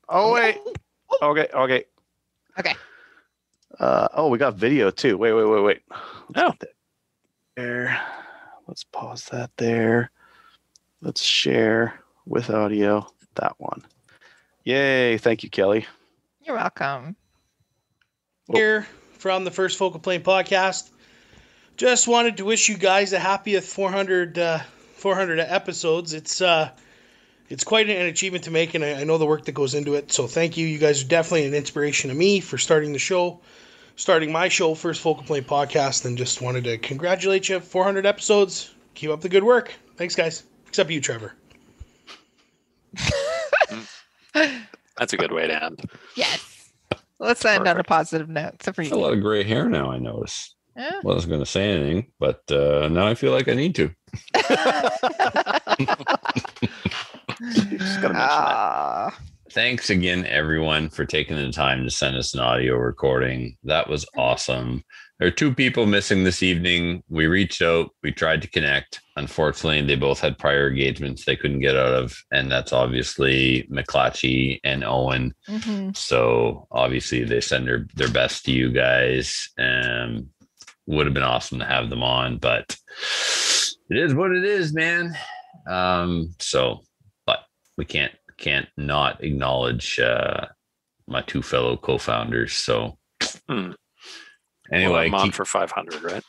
Oh wait. Okay. Okay. Okay. Uh, oh, we got video too. Wait, wait, wait, wait. Let's Oh. There. Let's pause that there. Let's share with audio that one. Yay! Thank you, Kelly. You're welcome. here from the First Focal Plane podcast. Just wanted to wish you guys a happiest 400, uh, 400 episodes. It's uh, it's quite an achievement to make, and I, I know the work that goes into it. So thank you. You guys are definitely an inspiration to me for starting the show, starting my show, First Focal Plane podcast, and just wanted to congratulate you. 400 episodes. Keep up the good work. Thanks, guys. Except you, Trevor. That's a good way to end. Yes. Let's end on a positive note. Except for you. A lot of gray hair now. I notice. Yeah. Wasn't going to say anything, but uh, now I feel like I need to. Just gotta mention that. Ah. Thanks again, everyone, for taking the time to send us an audio recording. That was awesome. There are two people missing this evening. We reached out, we tried to connect. Unfortunately, they both had prior engagements they couldn't get out of, and that's obviously McClatchy and Owen. Mhm. So obviously, they send their, their best to you guys. Um, would have been awesome to have them on, but it is what it is, man. Um, so, but we can't can't not acknowledge uh, my two fellow co-founders. So Hmm. Anyway, Well, I'm on keep- for 500, right?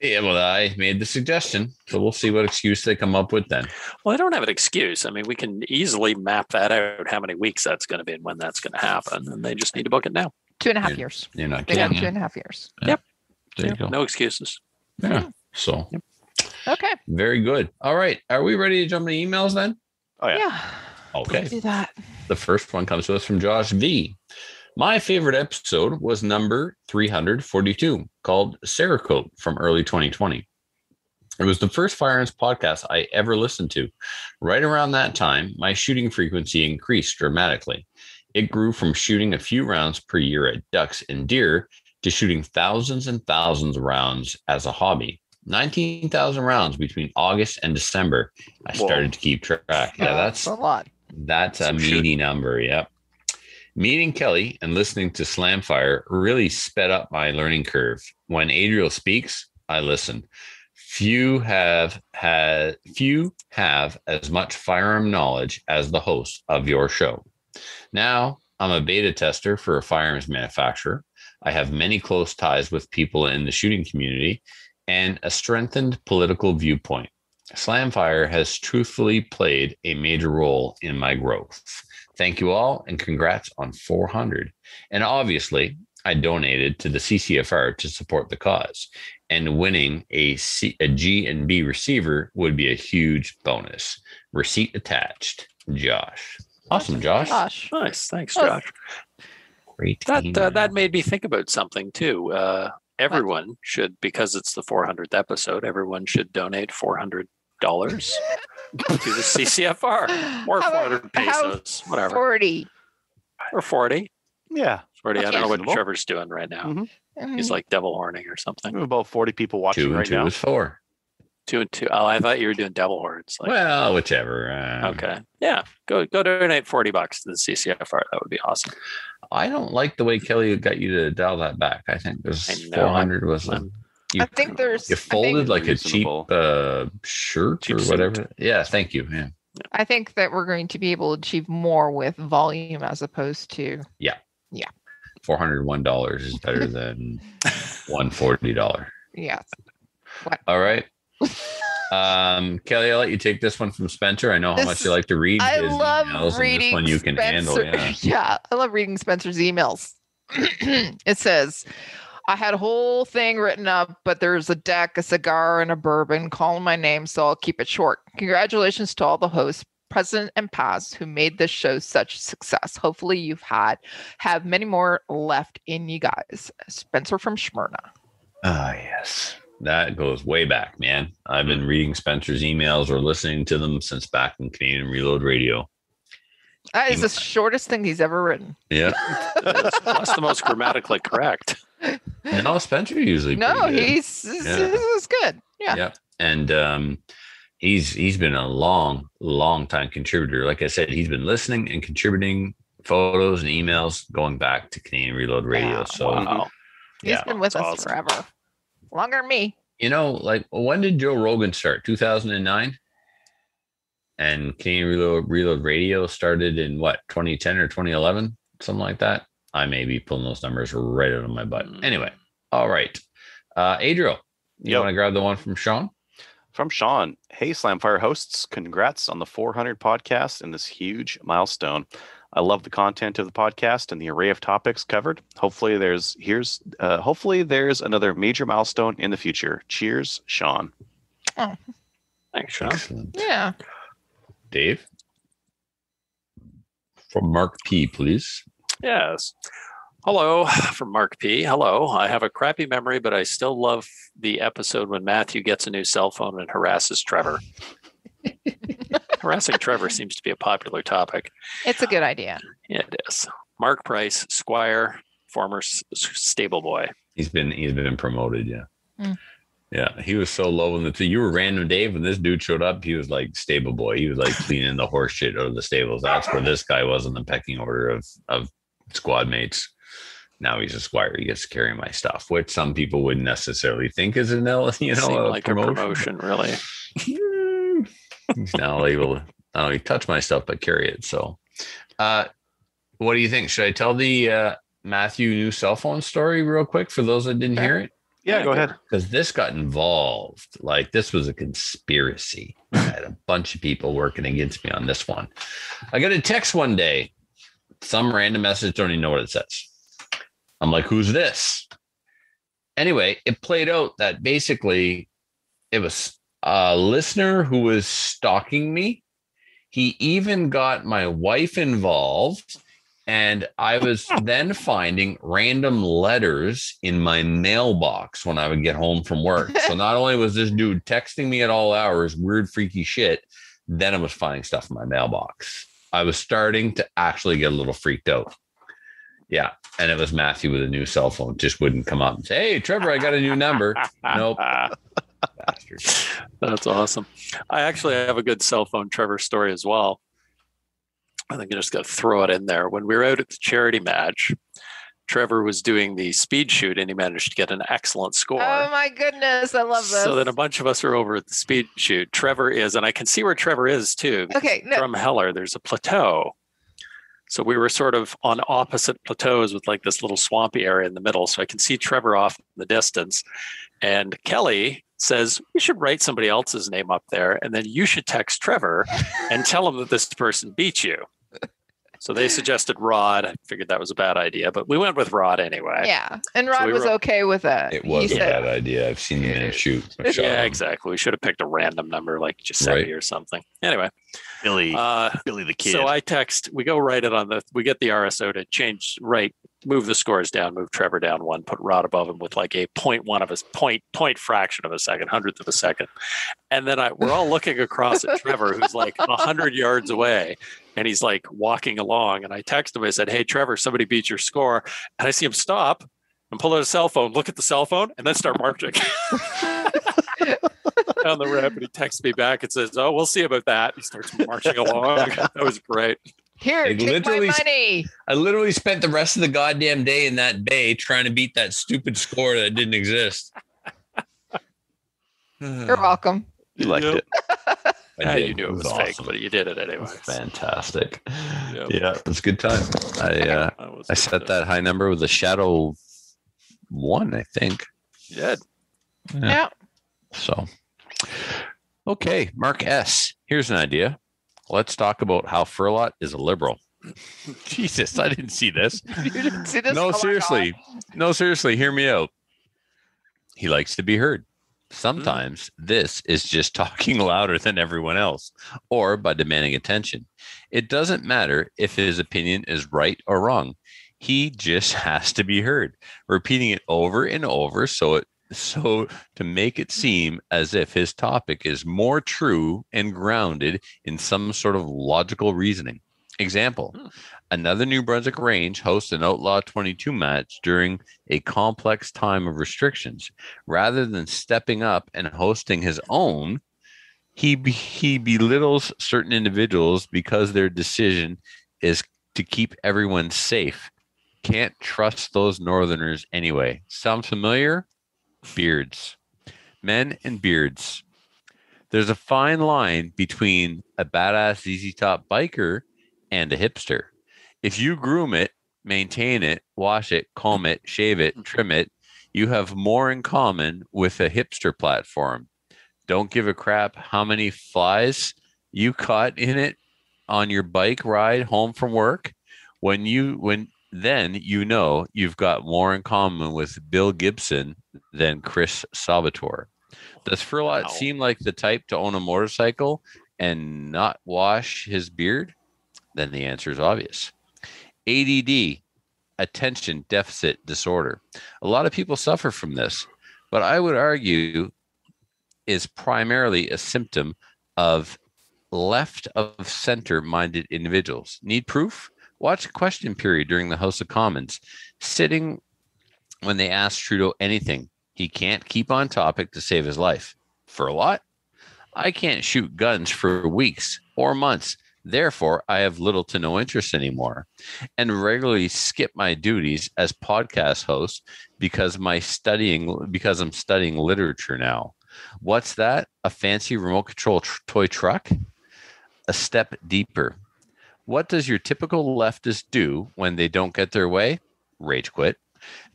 yeah, well, I made the suggestion, so we'll see what excuse they come up with then. Well, I don't have an excuse. I mean, we can easily map that out, how many weeks that's going to be and when that's going to happen. And they just need to book it now. Two and a half You're- years. You're not They got kidding. two yeah. and a half years. There you go. No excuses. Yeah. Hmm. So Okay. very good. All right, are we ready to jump into emails then? Oh yeah. Yeah. Okay. Let's do that. The first one comes to us from Josh V. My favorite episode was number 342 called Cerakote from early 2020. It was the first firearms podcast I ever listened to. Right around that time, my shooting frequency increased dramatically. It grew from shooting a few rounds per year at ducks and deer to shooting thousands and thousands of rounds as a hobby. 19,000 rounds between August and December. I Whoa. started to keep track. Yeah, that's a lot. that's a meaty number. Yep. Meeting Kelly and listening to Slamfire really sped up my learning curve. When Adriel speaks, I listen. Few have had few have as much firearm knowledge as the host of your show. Now I'm a beta tester for a firearms manufacturer. I have many close ties with people in the shooting community, and a strengthened political viewpoint. Slamfire has truthfully played a major role in my growth. Thank you all and congrats on 400. And obviously, I donated to the CCFR to support the cause. And winning a, C, a G and B receiver would be a huge bonus. Receipt attached. Josh. Awesome, Josh. Josh. Nice. Thanks, Oh. Josh. Great. That uh, that made me think about something too. Uh, everyone should, because it's the 400th episode, everyone should donate 400 dollars to the CCFR or How about- 400 how pesos, whatever, 40. or 40. Yeah. 40. I don't know what. Trevor's doing right now. Mhm. He's Mm, like devil horning or something. We have about 40 people watching two and right two now. is four. Two and two. Oh, I thought you were doing devil horns. Like, Well, whichever. uh, okay, yeah, go go donate 40 bucks to the CCFR. That would be awesome. I don't like the way Kelly got you to dial that back. I think this I 400 was a, I'm- you, I think there's. you I think- folded like a cheap uh, shirt Cheap or suit. whatever. Yeah, thank you. Yeah. I think that we're going to be able to achieve more with volume as opposed to. Yeah. Yeah. $401 is better than $140. Yes. All right. Um, Kelly, I'll let you take this one from Spencer. I know how This much you like to read. I his love emails, reading this one you can handle. Spencer- Yeah. yeah, I love reading Spencer's emails. it says, I had a whole thing written up, but there's a deck, a cigar, and a bourbon calling my name, so I'll keep it short. Congratulations to all the hosts, present and past, who made this show such a success. Hopefully, you've had have many more left in you guys. Spencer from Smyrna. Ah, yes. That goes way back, man. I've been reading Spencer's emails or listening to them since back in Canadian Reload Radio. That is the shortest thing he's ever written. Yeah. That's, that's the most grammatically correct. No, Spencer usually. No, good. he's this Yeah. is good. Yeah. Yep. And um, he's he's been a long, long time contributor. Like I said, he's been listening and contributing photos and emails going back to Canadian Reload Radio. Yeah, so Wow. He's yeah, been with us awesome. forever. Longer than me. you know, like when did Joe Rogan start? 2009? And Canadian Reload, Reload Radio started in what, 2010 or 2011? Something like that. I may be pulling those numbers right out of my butt. Mm. Anyway, all right. Uh Adriel, you Yep. want to grab the one from Sean? From Sean. Hey, Slamfire hosts. Congrats on the 400 podcast and this huge milestone. I love the content of the podcast and the array of topics covered. Hopefully, there's here's uh, hopefully there's another major milestone in the future. Cheers, Sean. Oh, Thanks, Sean. Excellent. Yeah. Dave? From Mark P, please. Yes. Hello from Mark P. Hello. I have a crappy memory, but I still love the episode when Matthew gets a new cell phone and harasses Trevor. Harassing Trevor seems to be a popular topic. It's a good idea. Yeah, it is. Mark Price, Squire, former s- s- stable boy. He's been he's been promoted, yeah. Mm. Yeah, he was so low in the two. You were random Dave when this dude showed up. He was like stable boy. He was like cleaning the horse shit out of the stables. That's where this guy was in the pecking order of of squad mates. Now he's a squire. He gets to carry my stuff, which some people wouldn't necessarily think is an L, you know, a like promotion. a promotion, really. he's now able to not only touch my stuff but carry it. So, uh, what do you think? Should I tell the uh, Matthew new cell phone story real quick for those that didn't hear it? Yeah, go ahead. Because this got involved. Like this was a conspiracy. I had a bunch of people working against me on this one. I got a text one day, some random message, don't even know what it says. I'm like, who's this? Anyway, it played out that basically it was a listener who was stalking me. He even got my wife involved. And I was then finding random letters in my mailbox when I would get home from work. So not only was this dude texting me at all hours, weird, freaky shit, then I was finding stuff in my mailbox. I was starting to actually get a little freaked out. Yeah. And it was Matthew with a new cell phone, just wouldn't come up and say, Hey, Trevor, I got a new number. nope. Bastard. That's awesome. I actually have a good cell phone Trevor story as well. I think I just got to throw it in there. When we were out at the charity match, Trevor was doing the speed shoot and he managed to get an excellent score. Oh my goodness, I love this. So then a bunch of us are over at the speed shoot. Trevor is, and I can see where Trevor is too. Okay, no- From Heller, there's a plateau. So we were sort of on opposite plateaus with like this little swampy area in the middle. So I can see Trevor off in the distance. And Kelly says, We should write somebody else's name up there. And then you should text Trevor and tell him that this person beat you. So they suggested Rod. I figured that was a bad idea, but we went with Rod anyway. Yeah, and So Rod we was wrote- okay with it. It was He a said- bad idea. I've seen the man shoot. a shot. Yeah, exactly. We should have picked a random number like Giuseppe Right. or something. Anyway, Billy, uh, Billy the kid. So I text, we go write it on the, we get the RSO to change, right, move the scores down, move Trevor down one, put Rod above him with like a point one of a point, point fraction of a second, hundredth of a second. And then I, we're all looking across at Trevor, who's like a hundred yards away. And he's like walking along. And I text him, I said, Hey, Trevor, somebody beat your score. And I see him stop and pull out a cell phone, look at the cell phone, and then start marching. down the ramp and he texts me back and says, "Oh, we'll see about that." He starts marching along. that was great. Here, They take my money. I literally spent the rest of the goddamn day in that bay trying to beat that stupid score that didn't exist. You're welcome. You liked it. I Yeah, you knew it was, was fake, awesome. but you did it anyway. Fantastic. Yep. Yeah, it was a good time. I uh, was I set stuff. that high number with a shadow one, I think. You did. Yeah. So, okay, Mark S. Here's an idea. Let's talk about how Furlot is a liberal. Jesus, I didn't see this. You didn't see this? No, Oh seriously. No, seriously, hear me out. He likes to be heard. Hmm. Sometimes this is just talking louder than everyone else or by demanding attention. It doesn't matter if his opinion is right or wrong. He just has to be heard, repeating it over and over so it so to make it mm-hmm. seem as if his topic is more true and grounded in some sort of logical reasoning. Example hmm. Another New Brunswick range hosts an Outlaw 22 match during a complex time of restrictions. Rather than stepping up and hosting his own, he he belittles certain individuals because their decision is to keep everyone safe. Can't trust those northerners anyway. Sound familiar? Beards. Men and beards. There's a fine line between a badass ZZ Top biker and a hipster. If you groom it, maintain it, wash it, comb it, shave it, mm-hmm. trim it, you have more in common with a hipster platform. Don't give a crap how many flies you caught in it on your bike ride home from work. When you when then you know you've got more in common with Bill Gibson than Chris Salvatore. Does Furlot Wow. seem like the type to own a motorcycle and not wash his beard? Then the answer is obvious. ADD, attention deficit disorder. A lot of people suffer from this, but I would argue is primarily a symptom of left of center minded individuals. Need proof? Watch question period during the House of Commons. Sitting when they ask Trudeau anything, he can't keep on topic to save his life. For a lot? I can't shoot guns for weeks or months. Therefore, I have little to no interest anymore and regularly skip my duties as podcast host because my studying because I'm studying literature now. What's that? A fancy remote control tr- toy truck? A step deeper. What does your typical leftist do when they don't get their way? Rage quit.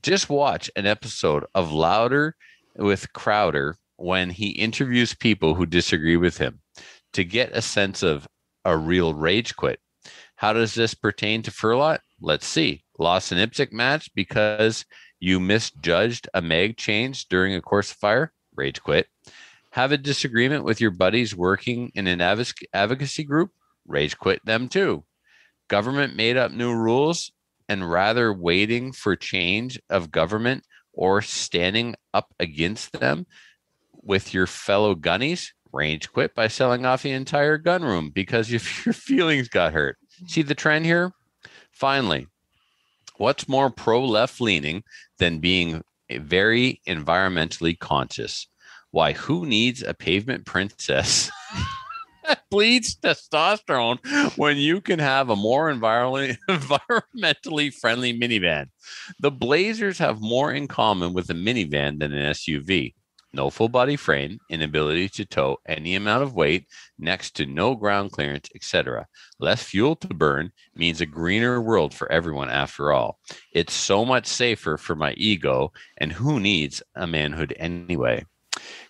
Just watch an episode of Louder with Crowder when he interviews people who disagree with him to get a sense of a real rage quit. How does this pertain to Furlot? Let's see. Lost an IPSC match because you misjudged a mag change during a course of fire? Rage quit. Have a disagreement with your buddies working in an advocacy group? Rage quit them too. Government made up new rules and rather waiting for change of government or standing up against them with your fellow gunnies? Range quit by selling off the entire gun room because if your feelings got hurt. See the trend here? Finally, what's more pro left leaning than being very environmentally conscious? Why, who needs a pavement princess? bleeds testosterone when you can have a more environmentally friendly minivan. The Blazers have more in common with a minivan than an SUV. no full body frame, inability to tow any amount of weight, next to no ground clearance, etc. Less fuel to burn means a greener world for everyone after all. It's so much safer for my ego, and who needs a manhood anyway?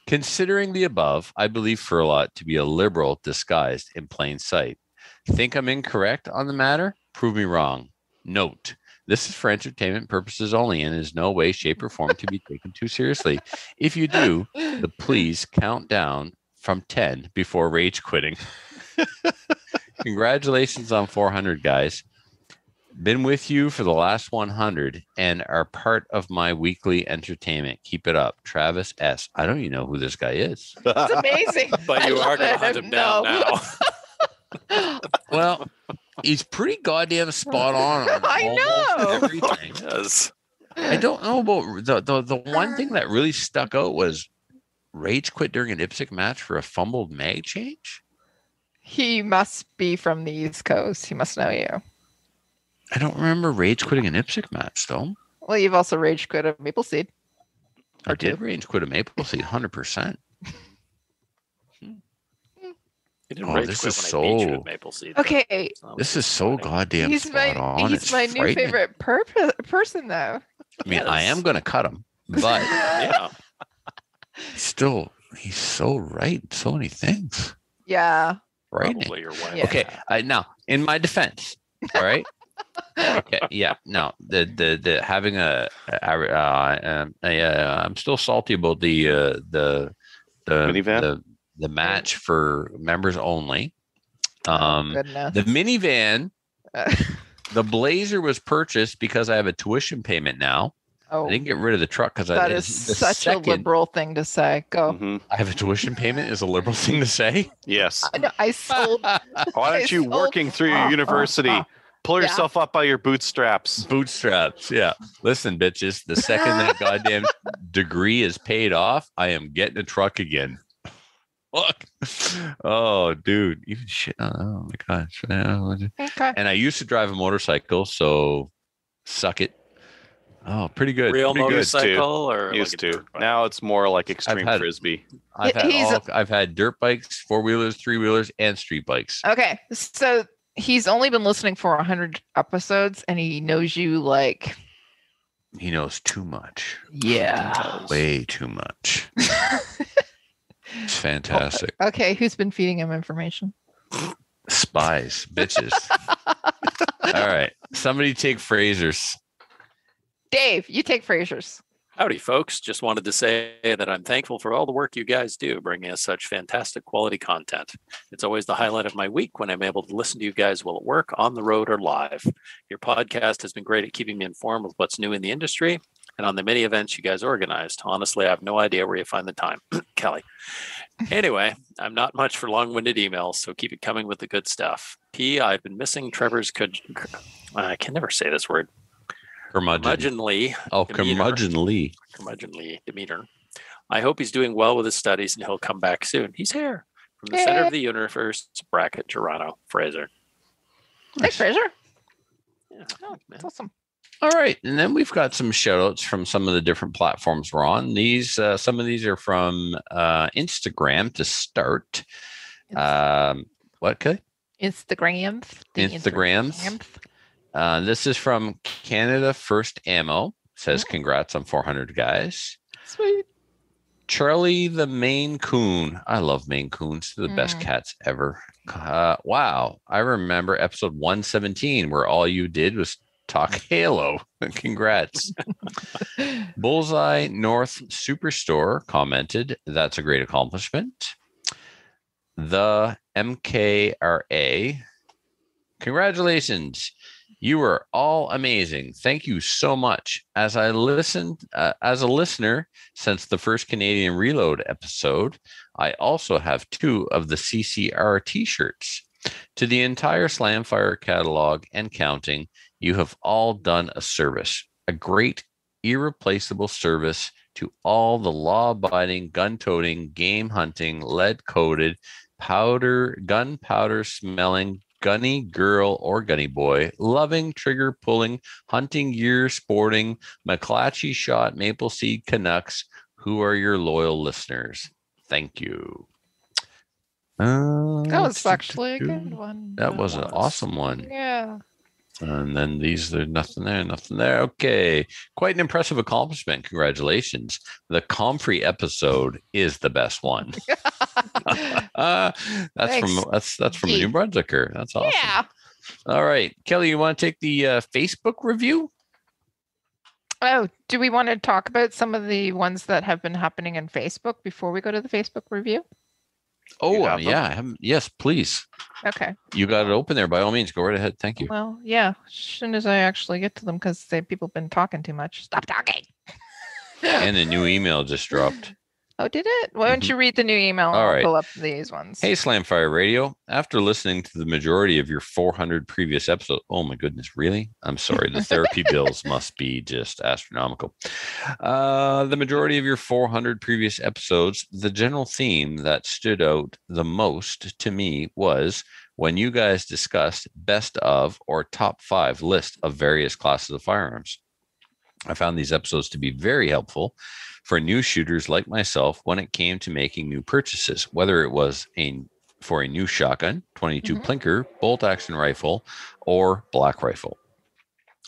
Considering the above, I believe Furlot to be a liberal disguised in plain sight. Think I'm incorrect on the matter? Prove me wrong. Note. This is for entertainment purposes only and is no way, shape, or form to be taken too seriously. If you do, the please count down from 10 before rage quitting. Congratulations on 400, guys. Been with you for the last 100 and are part of my weekly entertainment. Keep it up. Travis S. I don't even know who this guy is. It's amazing. But I you are going to it. hunt him down No. now. Well, he's pretty goddamn spot on. on I know. Everything. Yes. I don't know about the, the the one thing that really stuck out was Rage quit during an IPSC match for a fumbled mag change. He must be from the East Coast. He must know you. I don't remember Rage quitting an IPSC match though. Well, you've also rage quit a maple seed. I did Rage quit a Maple Seed, hundred percent. He didn't Oh, rage this quit is when I beat you so- Maple Seed. though. Okay, This is so goddamn he's my on. he's It's my new favorite purpo- person though. I mean, I am gonna cut him, but yeah, he's still he's so right. in So many things. Yeah. Right. Probably your wife. Okay, uh, now in my defense, all right. Okay, yeah, no, the the the having a, a, uh, a, uh, I'm still salty about the uh, the the Minivan? the the match for members only. Um, goodness. the minivan, the Blazer was purchased because I have a tuition payment now. Oh, I didn't get rid of the truck because I that the is such second a liberal thing to say. Go. Mm-hmm. I have a tuition payment is a liberal thing to say. Yes. I know. I sold. Why I aren't you sold- working through your university? Pull Yeah. yourself up by your bootstraps. Bootstraps. Yeah. Listen, bitches. The second that goddamn degree is paid off, I am getting a truck again. Look. Oh, dude. Even shit. Oh my gosh. Okay. And I used to drive a motorcycle, so suck it. Oh, pretty good. Real pretty good. motorcycle or Used a to. Now it's more like extreme had- frisbee. I've had all, I've had dirt bikes, four wheelers, three wheelers, and street bikes. Okay, so he's only been listening for 100 episodes and he knows you like He knows too much. yeah Way too much. it's fantastic. okay who's been feeding him information Spies, bitches. All right. Somebody take Fraser's. dave you take fraser's Howdy, folks. Just wanted to say that I'm thankful for all the work you guys do, bringing us such fantastic quality content. It's always the highlight of my week when I'm able to listen to you guys while at work, on the road, or live. Your podcast has been great at keeping me informed with what's new in the industry and on the many events you guys organized. Honestly, I have no idea where you find the time, Kelly. Anyway, I'm not much for long winded emails, so keep it coming with the good stuff. P, I've been missing Trevor's. Could, I can never say this word. Curmudgeon. Curmudgeonly. Oh, demeanor. curmudgeonly. Curmudgeonly demeanor. I hope he's doing well with his studies and he'll come back soon. He's here from the center of the universe, bracket Toronto, Fraser. thanks fraser Yeah, oh, that's awesome All right. And then we've got some shout outs from some of the different platforms we're on. These, uh, some of these are from uh, Instagram to start. Um, what, Kelly? instagram the Instagrams. Instagrams. Uh, this is from Canada First Ammo. Says congrats on 400 guys. sweet Charlie the Maine Coon. I love Maine Coons. They're the best Mm. cats ever. Uh, wow. I remember episode 117 where all you did was talk Halo. Congrats. Bullseye North Superstore commented, That's a great accomplishment. The MKRA. Congratulations. You are all amazing. Thank you so much. As I listened, uh, as a listener since the first Canadian Reload episode, I also have two of the CCR t shirts. To the entire Slamfire catalog and counting, you have all done a service, a great, irreplaceable service to all the law abiding, gun toting, game hunting, lead coated, powder, gunpowder smelling, gunny girl or gunny boy, loving, trigger pulling, hunting gear sporting, McClatchy shot, maple seed Canucks, Who are your loyal listeners? Thank you. Uh, That was actually a good one. that was an awesome one. Yeah. And then these, there's nothing there, nothing there. Okay. Quite an impressive accomplishment. Congratulations. The Comfrey episode is the best one. uh, that's Thanks, from that's that's from a. New Brunswicker. That's awesome. Yeah. All right. Kelly, you want to take the uh, Facebook review? Oh, do we want to talk about some of the ones that have been happening in Facebook before we go to the Facebook review? Oh, uh, yeah. I haven't- yes, please. Okay. You got it open there. By all means, go right ahead. Thank you. Well, yeah, as soon as I actually get to them, because they people have been talking too much. Stop talking. and a new email just dropped. Oh, did it? Why don't you read the new email? and All pull up these ones. Hey, Slamfire Radio. After listening to the majority of your 400 previous episodes, oh my goodness, really? I'm sorry. The therapy bills must be just astronomical. Uh, the majority of your 400 previous episodes, the general theme that stood out the most to me was when you guys discussed best of or top five list of various classes of firearms. I found these episodes to be very helpful for new shooters like myself when it came to making new purchases, whether it was a for a new shotgun, 22 mm-hmm. plinker, bolt action rifle, or black rifle.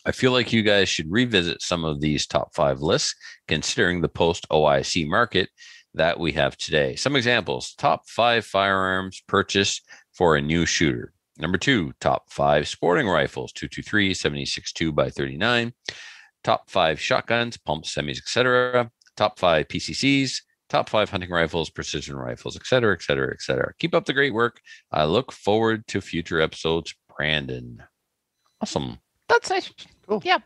I feel like you guys should revisit some of these top five lists, considering the post OIC market that we have today. Some examples top five firearms purchased for a new shooter. Number two, top five sporting rifles 223, 76.2 by 39. Top five shotguns, pumps, semis, etc. Top five PCCs, top five hunting rifles, precision rifles, etc., etc., etc. Keep up the great work. I look forward to future episodes. Brandon. Awesome. That's nice. Cool. Yeah,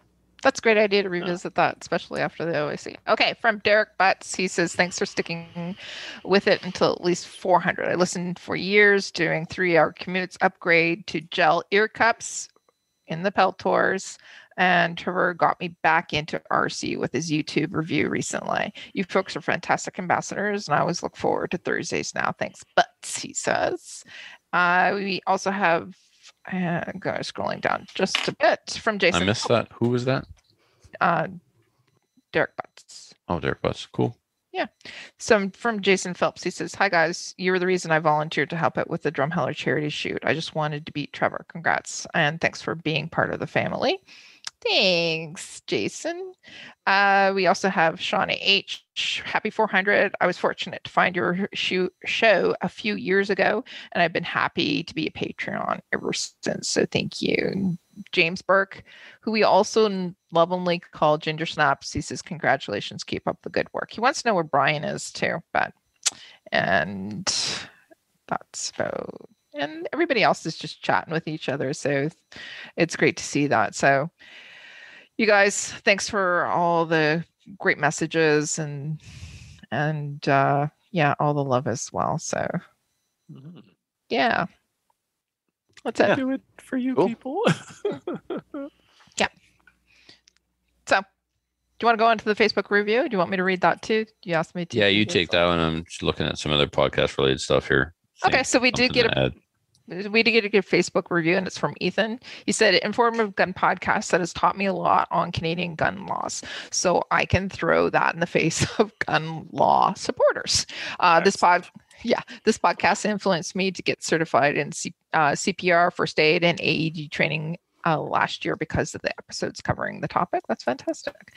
that's a great idea to revisit that, especially after the OIC. Okay, from Derek Butts, he says, Thanks for sticking with it until at least 400. I listened for years doing three hour commutes, upgrade to gel ear cups in the Peltors. And Trevor got me back into RC with his YouTube review recently. You folks are fantastic ambassadors, and I always look forward to Thursdays now. Thanks, Butts, he says. Uh, we also have, uh, go scrolling down just a bit from Jason. I missed that. Who was that? Uh, Derek Butts. Oh, Derek Butts. Cool. Yeah. So from Jason Phelps, he says, Hi guys, you were the reason I volunteered to help out with the Drumheller charity shoot. I just wanted to beat Trevor. Congrats. And thanks for being part of the family. Thanks, Jason. Uh, we also have Shauna H. Happy 400. I was fortunate to find your show a few years ago, and I've been happy to be a Patreon ever since. So thank you. James Burke, who we also lovingly call Ginger Snaps, he says, Congratulations, keep up the good work. He wants to know where Brian is too, but and that's about and everybody else is just chatting with each other. So it's great to see that. So you guys, thanks for all the great messages and and uh yeah, all the love as well. So yeah. What's that? Do it for you Cool. people. Yeah. So, do you want to go into the Facebook review? Do you want me to read that too? You asked me to. Yeah, you take that one. I'm just looking at some other podcast related stuff here. Okay, so we did get a add. We did get a good Facebook review, and it's from Ethan. He said, "Informative gun podcast that has taught me a lot on Canadian gun laws, so I can throw that in the face of gun law supporters." Uh, this pod, yeah, this podcast influenced me to get certified in C, uh, CPR, first aid, and AED training. Uh, last year because of the episodes covering the topic. That's fantastic.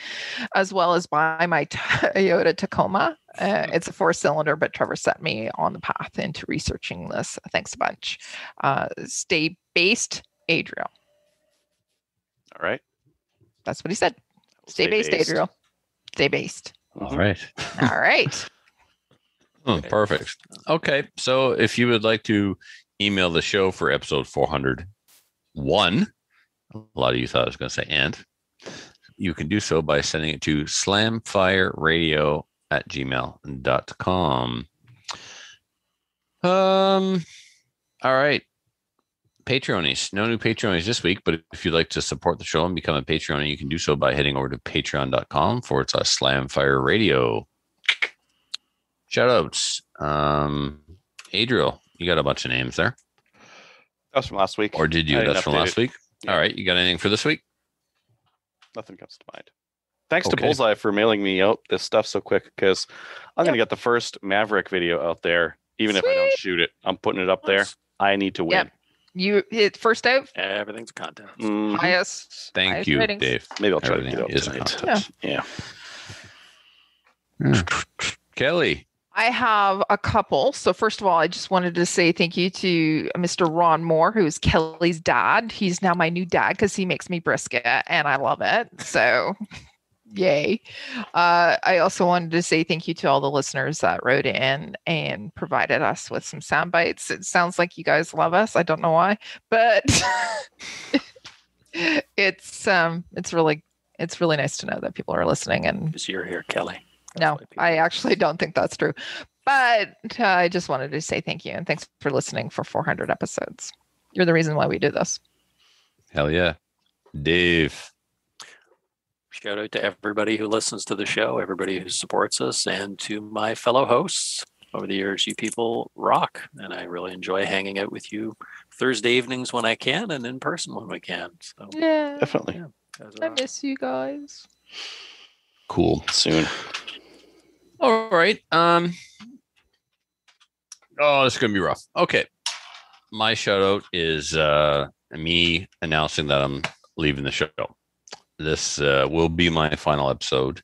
As well as buy my Toyota Tacoma. Uh, it's a four cylinder, but Trevor set me on the path into researching this. Thanks a bunch. Uh, stay based, Adriel. All right. That's what he said. Stay, stay based, based. Adriel. Stay based. All right. All right. Oh, perfect. Okay. So if you would like to email the show for episode 401, a lot of you thought I was going to say and, you can do so by sending it to slamfireradio at gmail.com. Um, all right. Patreonies. No new Patreonies this week, but if you'd like to support the show and become a Patreon, you can do so by heading over to patreon.com forward slash slamfire radio. Shout outs. Um, Adriel, you got a bunch of names there. That was from last week. Or did you? That's from last it. week. All right. You got anything for this week? Nothing comes to mind. Thanks to Bullseye for mailing me out this stuff so quick because I'm going to get the first Maverick video out there, even if I don't shoot it. I'm putting it up there. I need to win. Yep. You hit first out, Everything's content. Mhm. highest. Thank highest you, ratings. Dave. Maybe I'll try to Everything get out tonight. content. Yeah. Kelly. I have a couple. So first of all, I just wanted to say thank you to Mr. Ron Moore, who's Kelly's dad. He's now my new dad because he makes me brisket, and I love it. So, yay! Uh, I also wanted to say thank you to all the listeners that wrote in and provided us with some sound bites. It sounds like you guys love us. I don't know why, but it's um, it's really it's really nice to know that people are listening and Because you're here, Kelly. No, I actually don't think that's true. But uh, I just wanted to say thank you and thanks for listening for 400 episodes. You're the reason why we do this. Hell yeah. Dave. Shout out to everybody who listens to the show, everybody who supports us, and to my fellow hosts. Over the years, you people rock, and I really enjoy hanging out with you Thursday evenings when I can, and in person when we can. So Yeah. Definitely. I miss you guys. Cool. Soon. All right. Um. Oh, this is gonna be rough. Okay. My shout out is uh me announcing that I'm leaving the show. This uh, will be my final episode.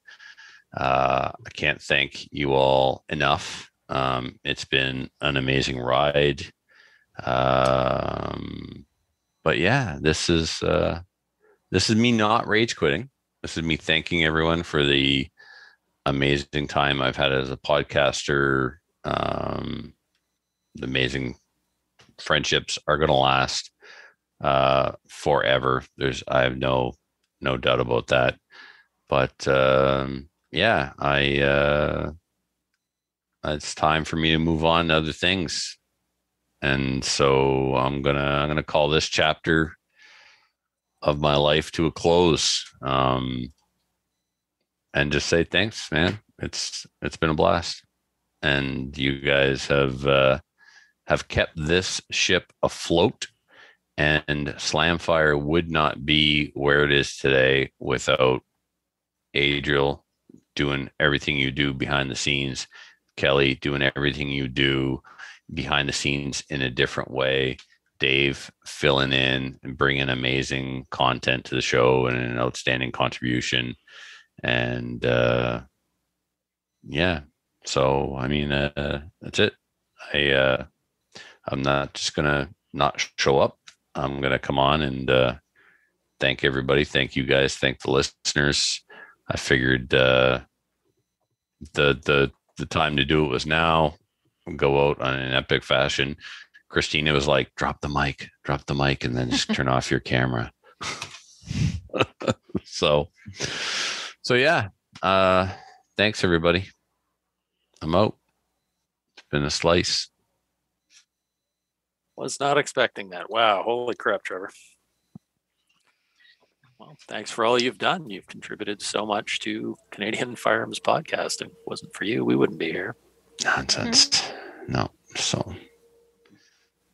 Uh, I can't thank you all enough. Um, it's been an amazing ride. Um, but yeah, this is uh, this is me not rage quitting. This is me thanking everyone for the amazing time I've had as a podcaster. Um, the amazing friendships are going to last uh, forever. There's, I have no, no doubt about that. But um, yeah, I, uh, it's time for me to move on to other things. And so I'm gonna, I'm gonna call this chapter of my life to a close. Um, and just say thanks, man. It's it's been a blast, and you guys have uh, have kept this ship afloat. And Slamfire would not be where it is today without Adriel doing everything you do behind the scenes, Kelly doing everything you do behind the scenes in a different way, Dave filling in and bringing amazing content to the show and an outstanding contribution and uh yeah. So i mean uh that's it. I uh i'm not just gonna not show up. I'm gonna come on and uh thank everybody. Thank you guys. Thank the listeners. I figured uh the the the time to do it was now. Go out on an epic fashion. Christina was like drop the mic. Drop the mic and then just turn off your camera. So so yeah uh thanks everybody i'm out it's been a slice Was not expecting that. Wow. Holy crap, Trevor. Well, thanks for all you've done. You've contributed so much to Canadian Firearms Podcast. If it wasn't for you, we wouldn't be here. nonsense no so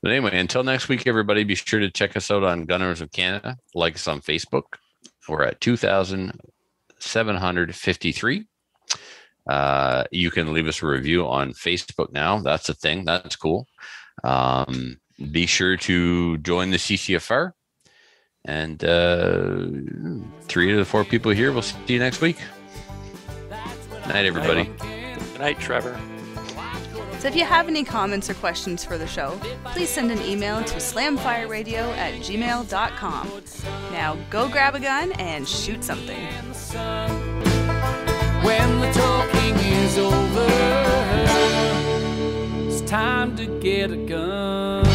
but anyway until next week everybody be sure to check us out on gunners of canada like us on facebook we're at 2753 uh, you can leave us a review on facebook now. That's a thing. That's cool. Um, be sure to join the ccfr and uh, three of the four people here. We'll see you next week. Night everybody. Good night, Trevor. So if you have any comments or questions for the show, please send an email to slamfireradio at gmail.com. Now go grab a gun and shoot something. When the talking is over, it's time to get a gun.